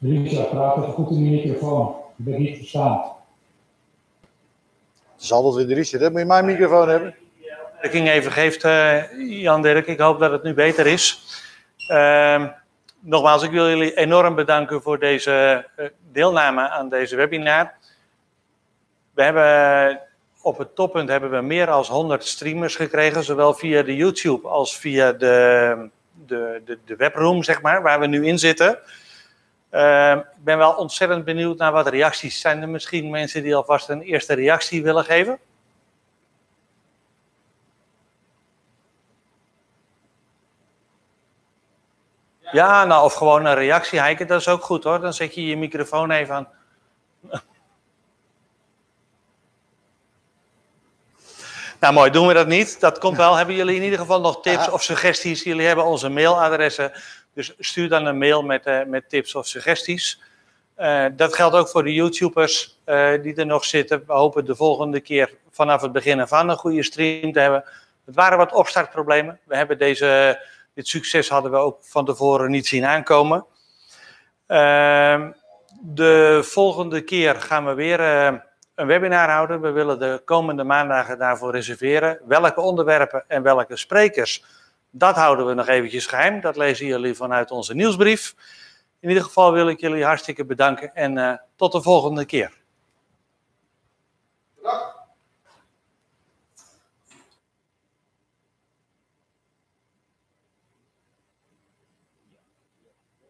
Richard, praat even goed in de microfoon. Ik ben niet verstaan. Het is altijd weer de Richard, hè? Moet je mijn microfoon hebben? Werking even geeft, uh, Jan Dirk. Ik hoop dat het nu beter is. Uh, nogmaals, ik wil jullie enorm bedanken voor deze uh, deelname aan deze webinar. We hebben op het toppunt hebben we meer dan 100 streamers gekregen, zowel via de YouTube als via de, de, de, de webroom, zeg maar, waar we nu in zitten. Uh, ik ben wel ontzettend benieuwd naar wat reacties. Zijn er misschien mensen die alvast een eerste reactie willen geven? Ja, nou, of gewoon een reactie, Heike, dat is ook goed hoor. Dan zet je je microfoon even aan. Nou mooi, doen we dat niet. Dat komt wel. Hebben jullie in ieder geval nog tips of suggesties? Jullie hebben onze mailadressen. Dus stuur dan een mail met, uh, met tips of suggesties. Uh, dat geldt ook voor de YouTubers uh, die er nog zitten. We hopen de volgende keer vanaf het begin aan een goede stream te hebben. Het waren wat opstartproblemen. We hebben deze, dit succes hadden we ook van tevoren niet zien aankomen. Ehm, de volgende keer gaan we weer een webinar houden. We willen de komende maandagen daarvoor reserveren. Welke onderwerpen en welke sprekers, dat houden we nog eventjes geheim. Dat lezen jullie vanuit onze nieuwsbrief. In ieder geval wil ik jullie hartstikke bedanken en eh, tot de volgende keer.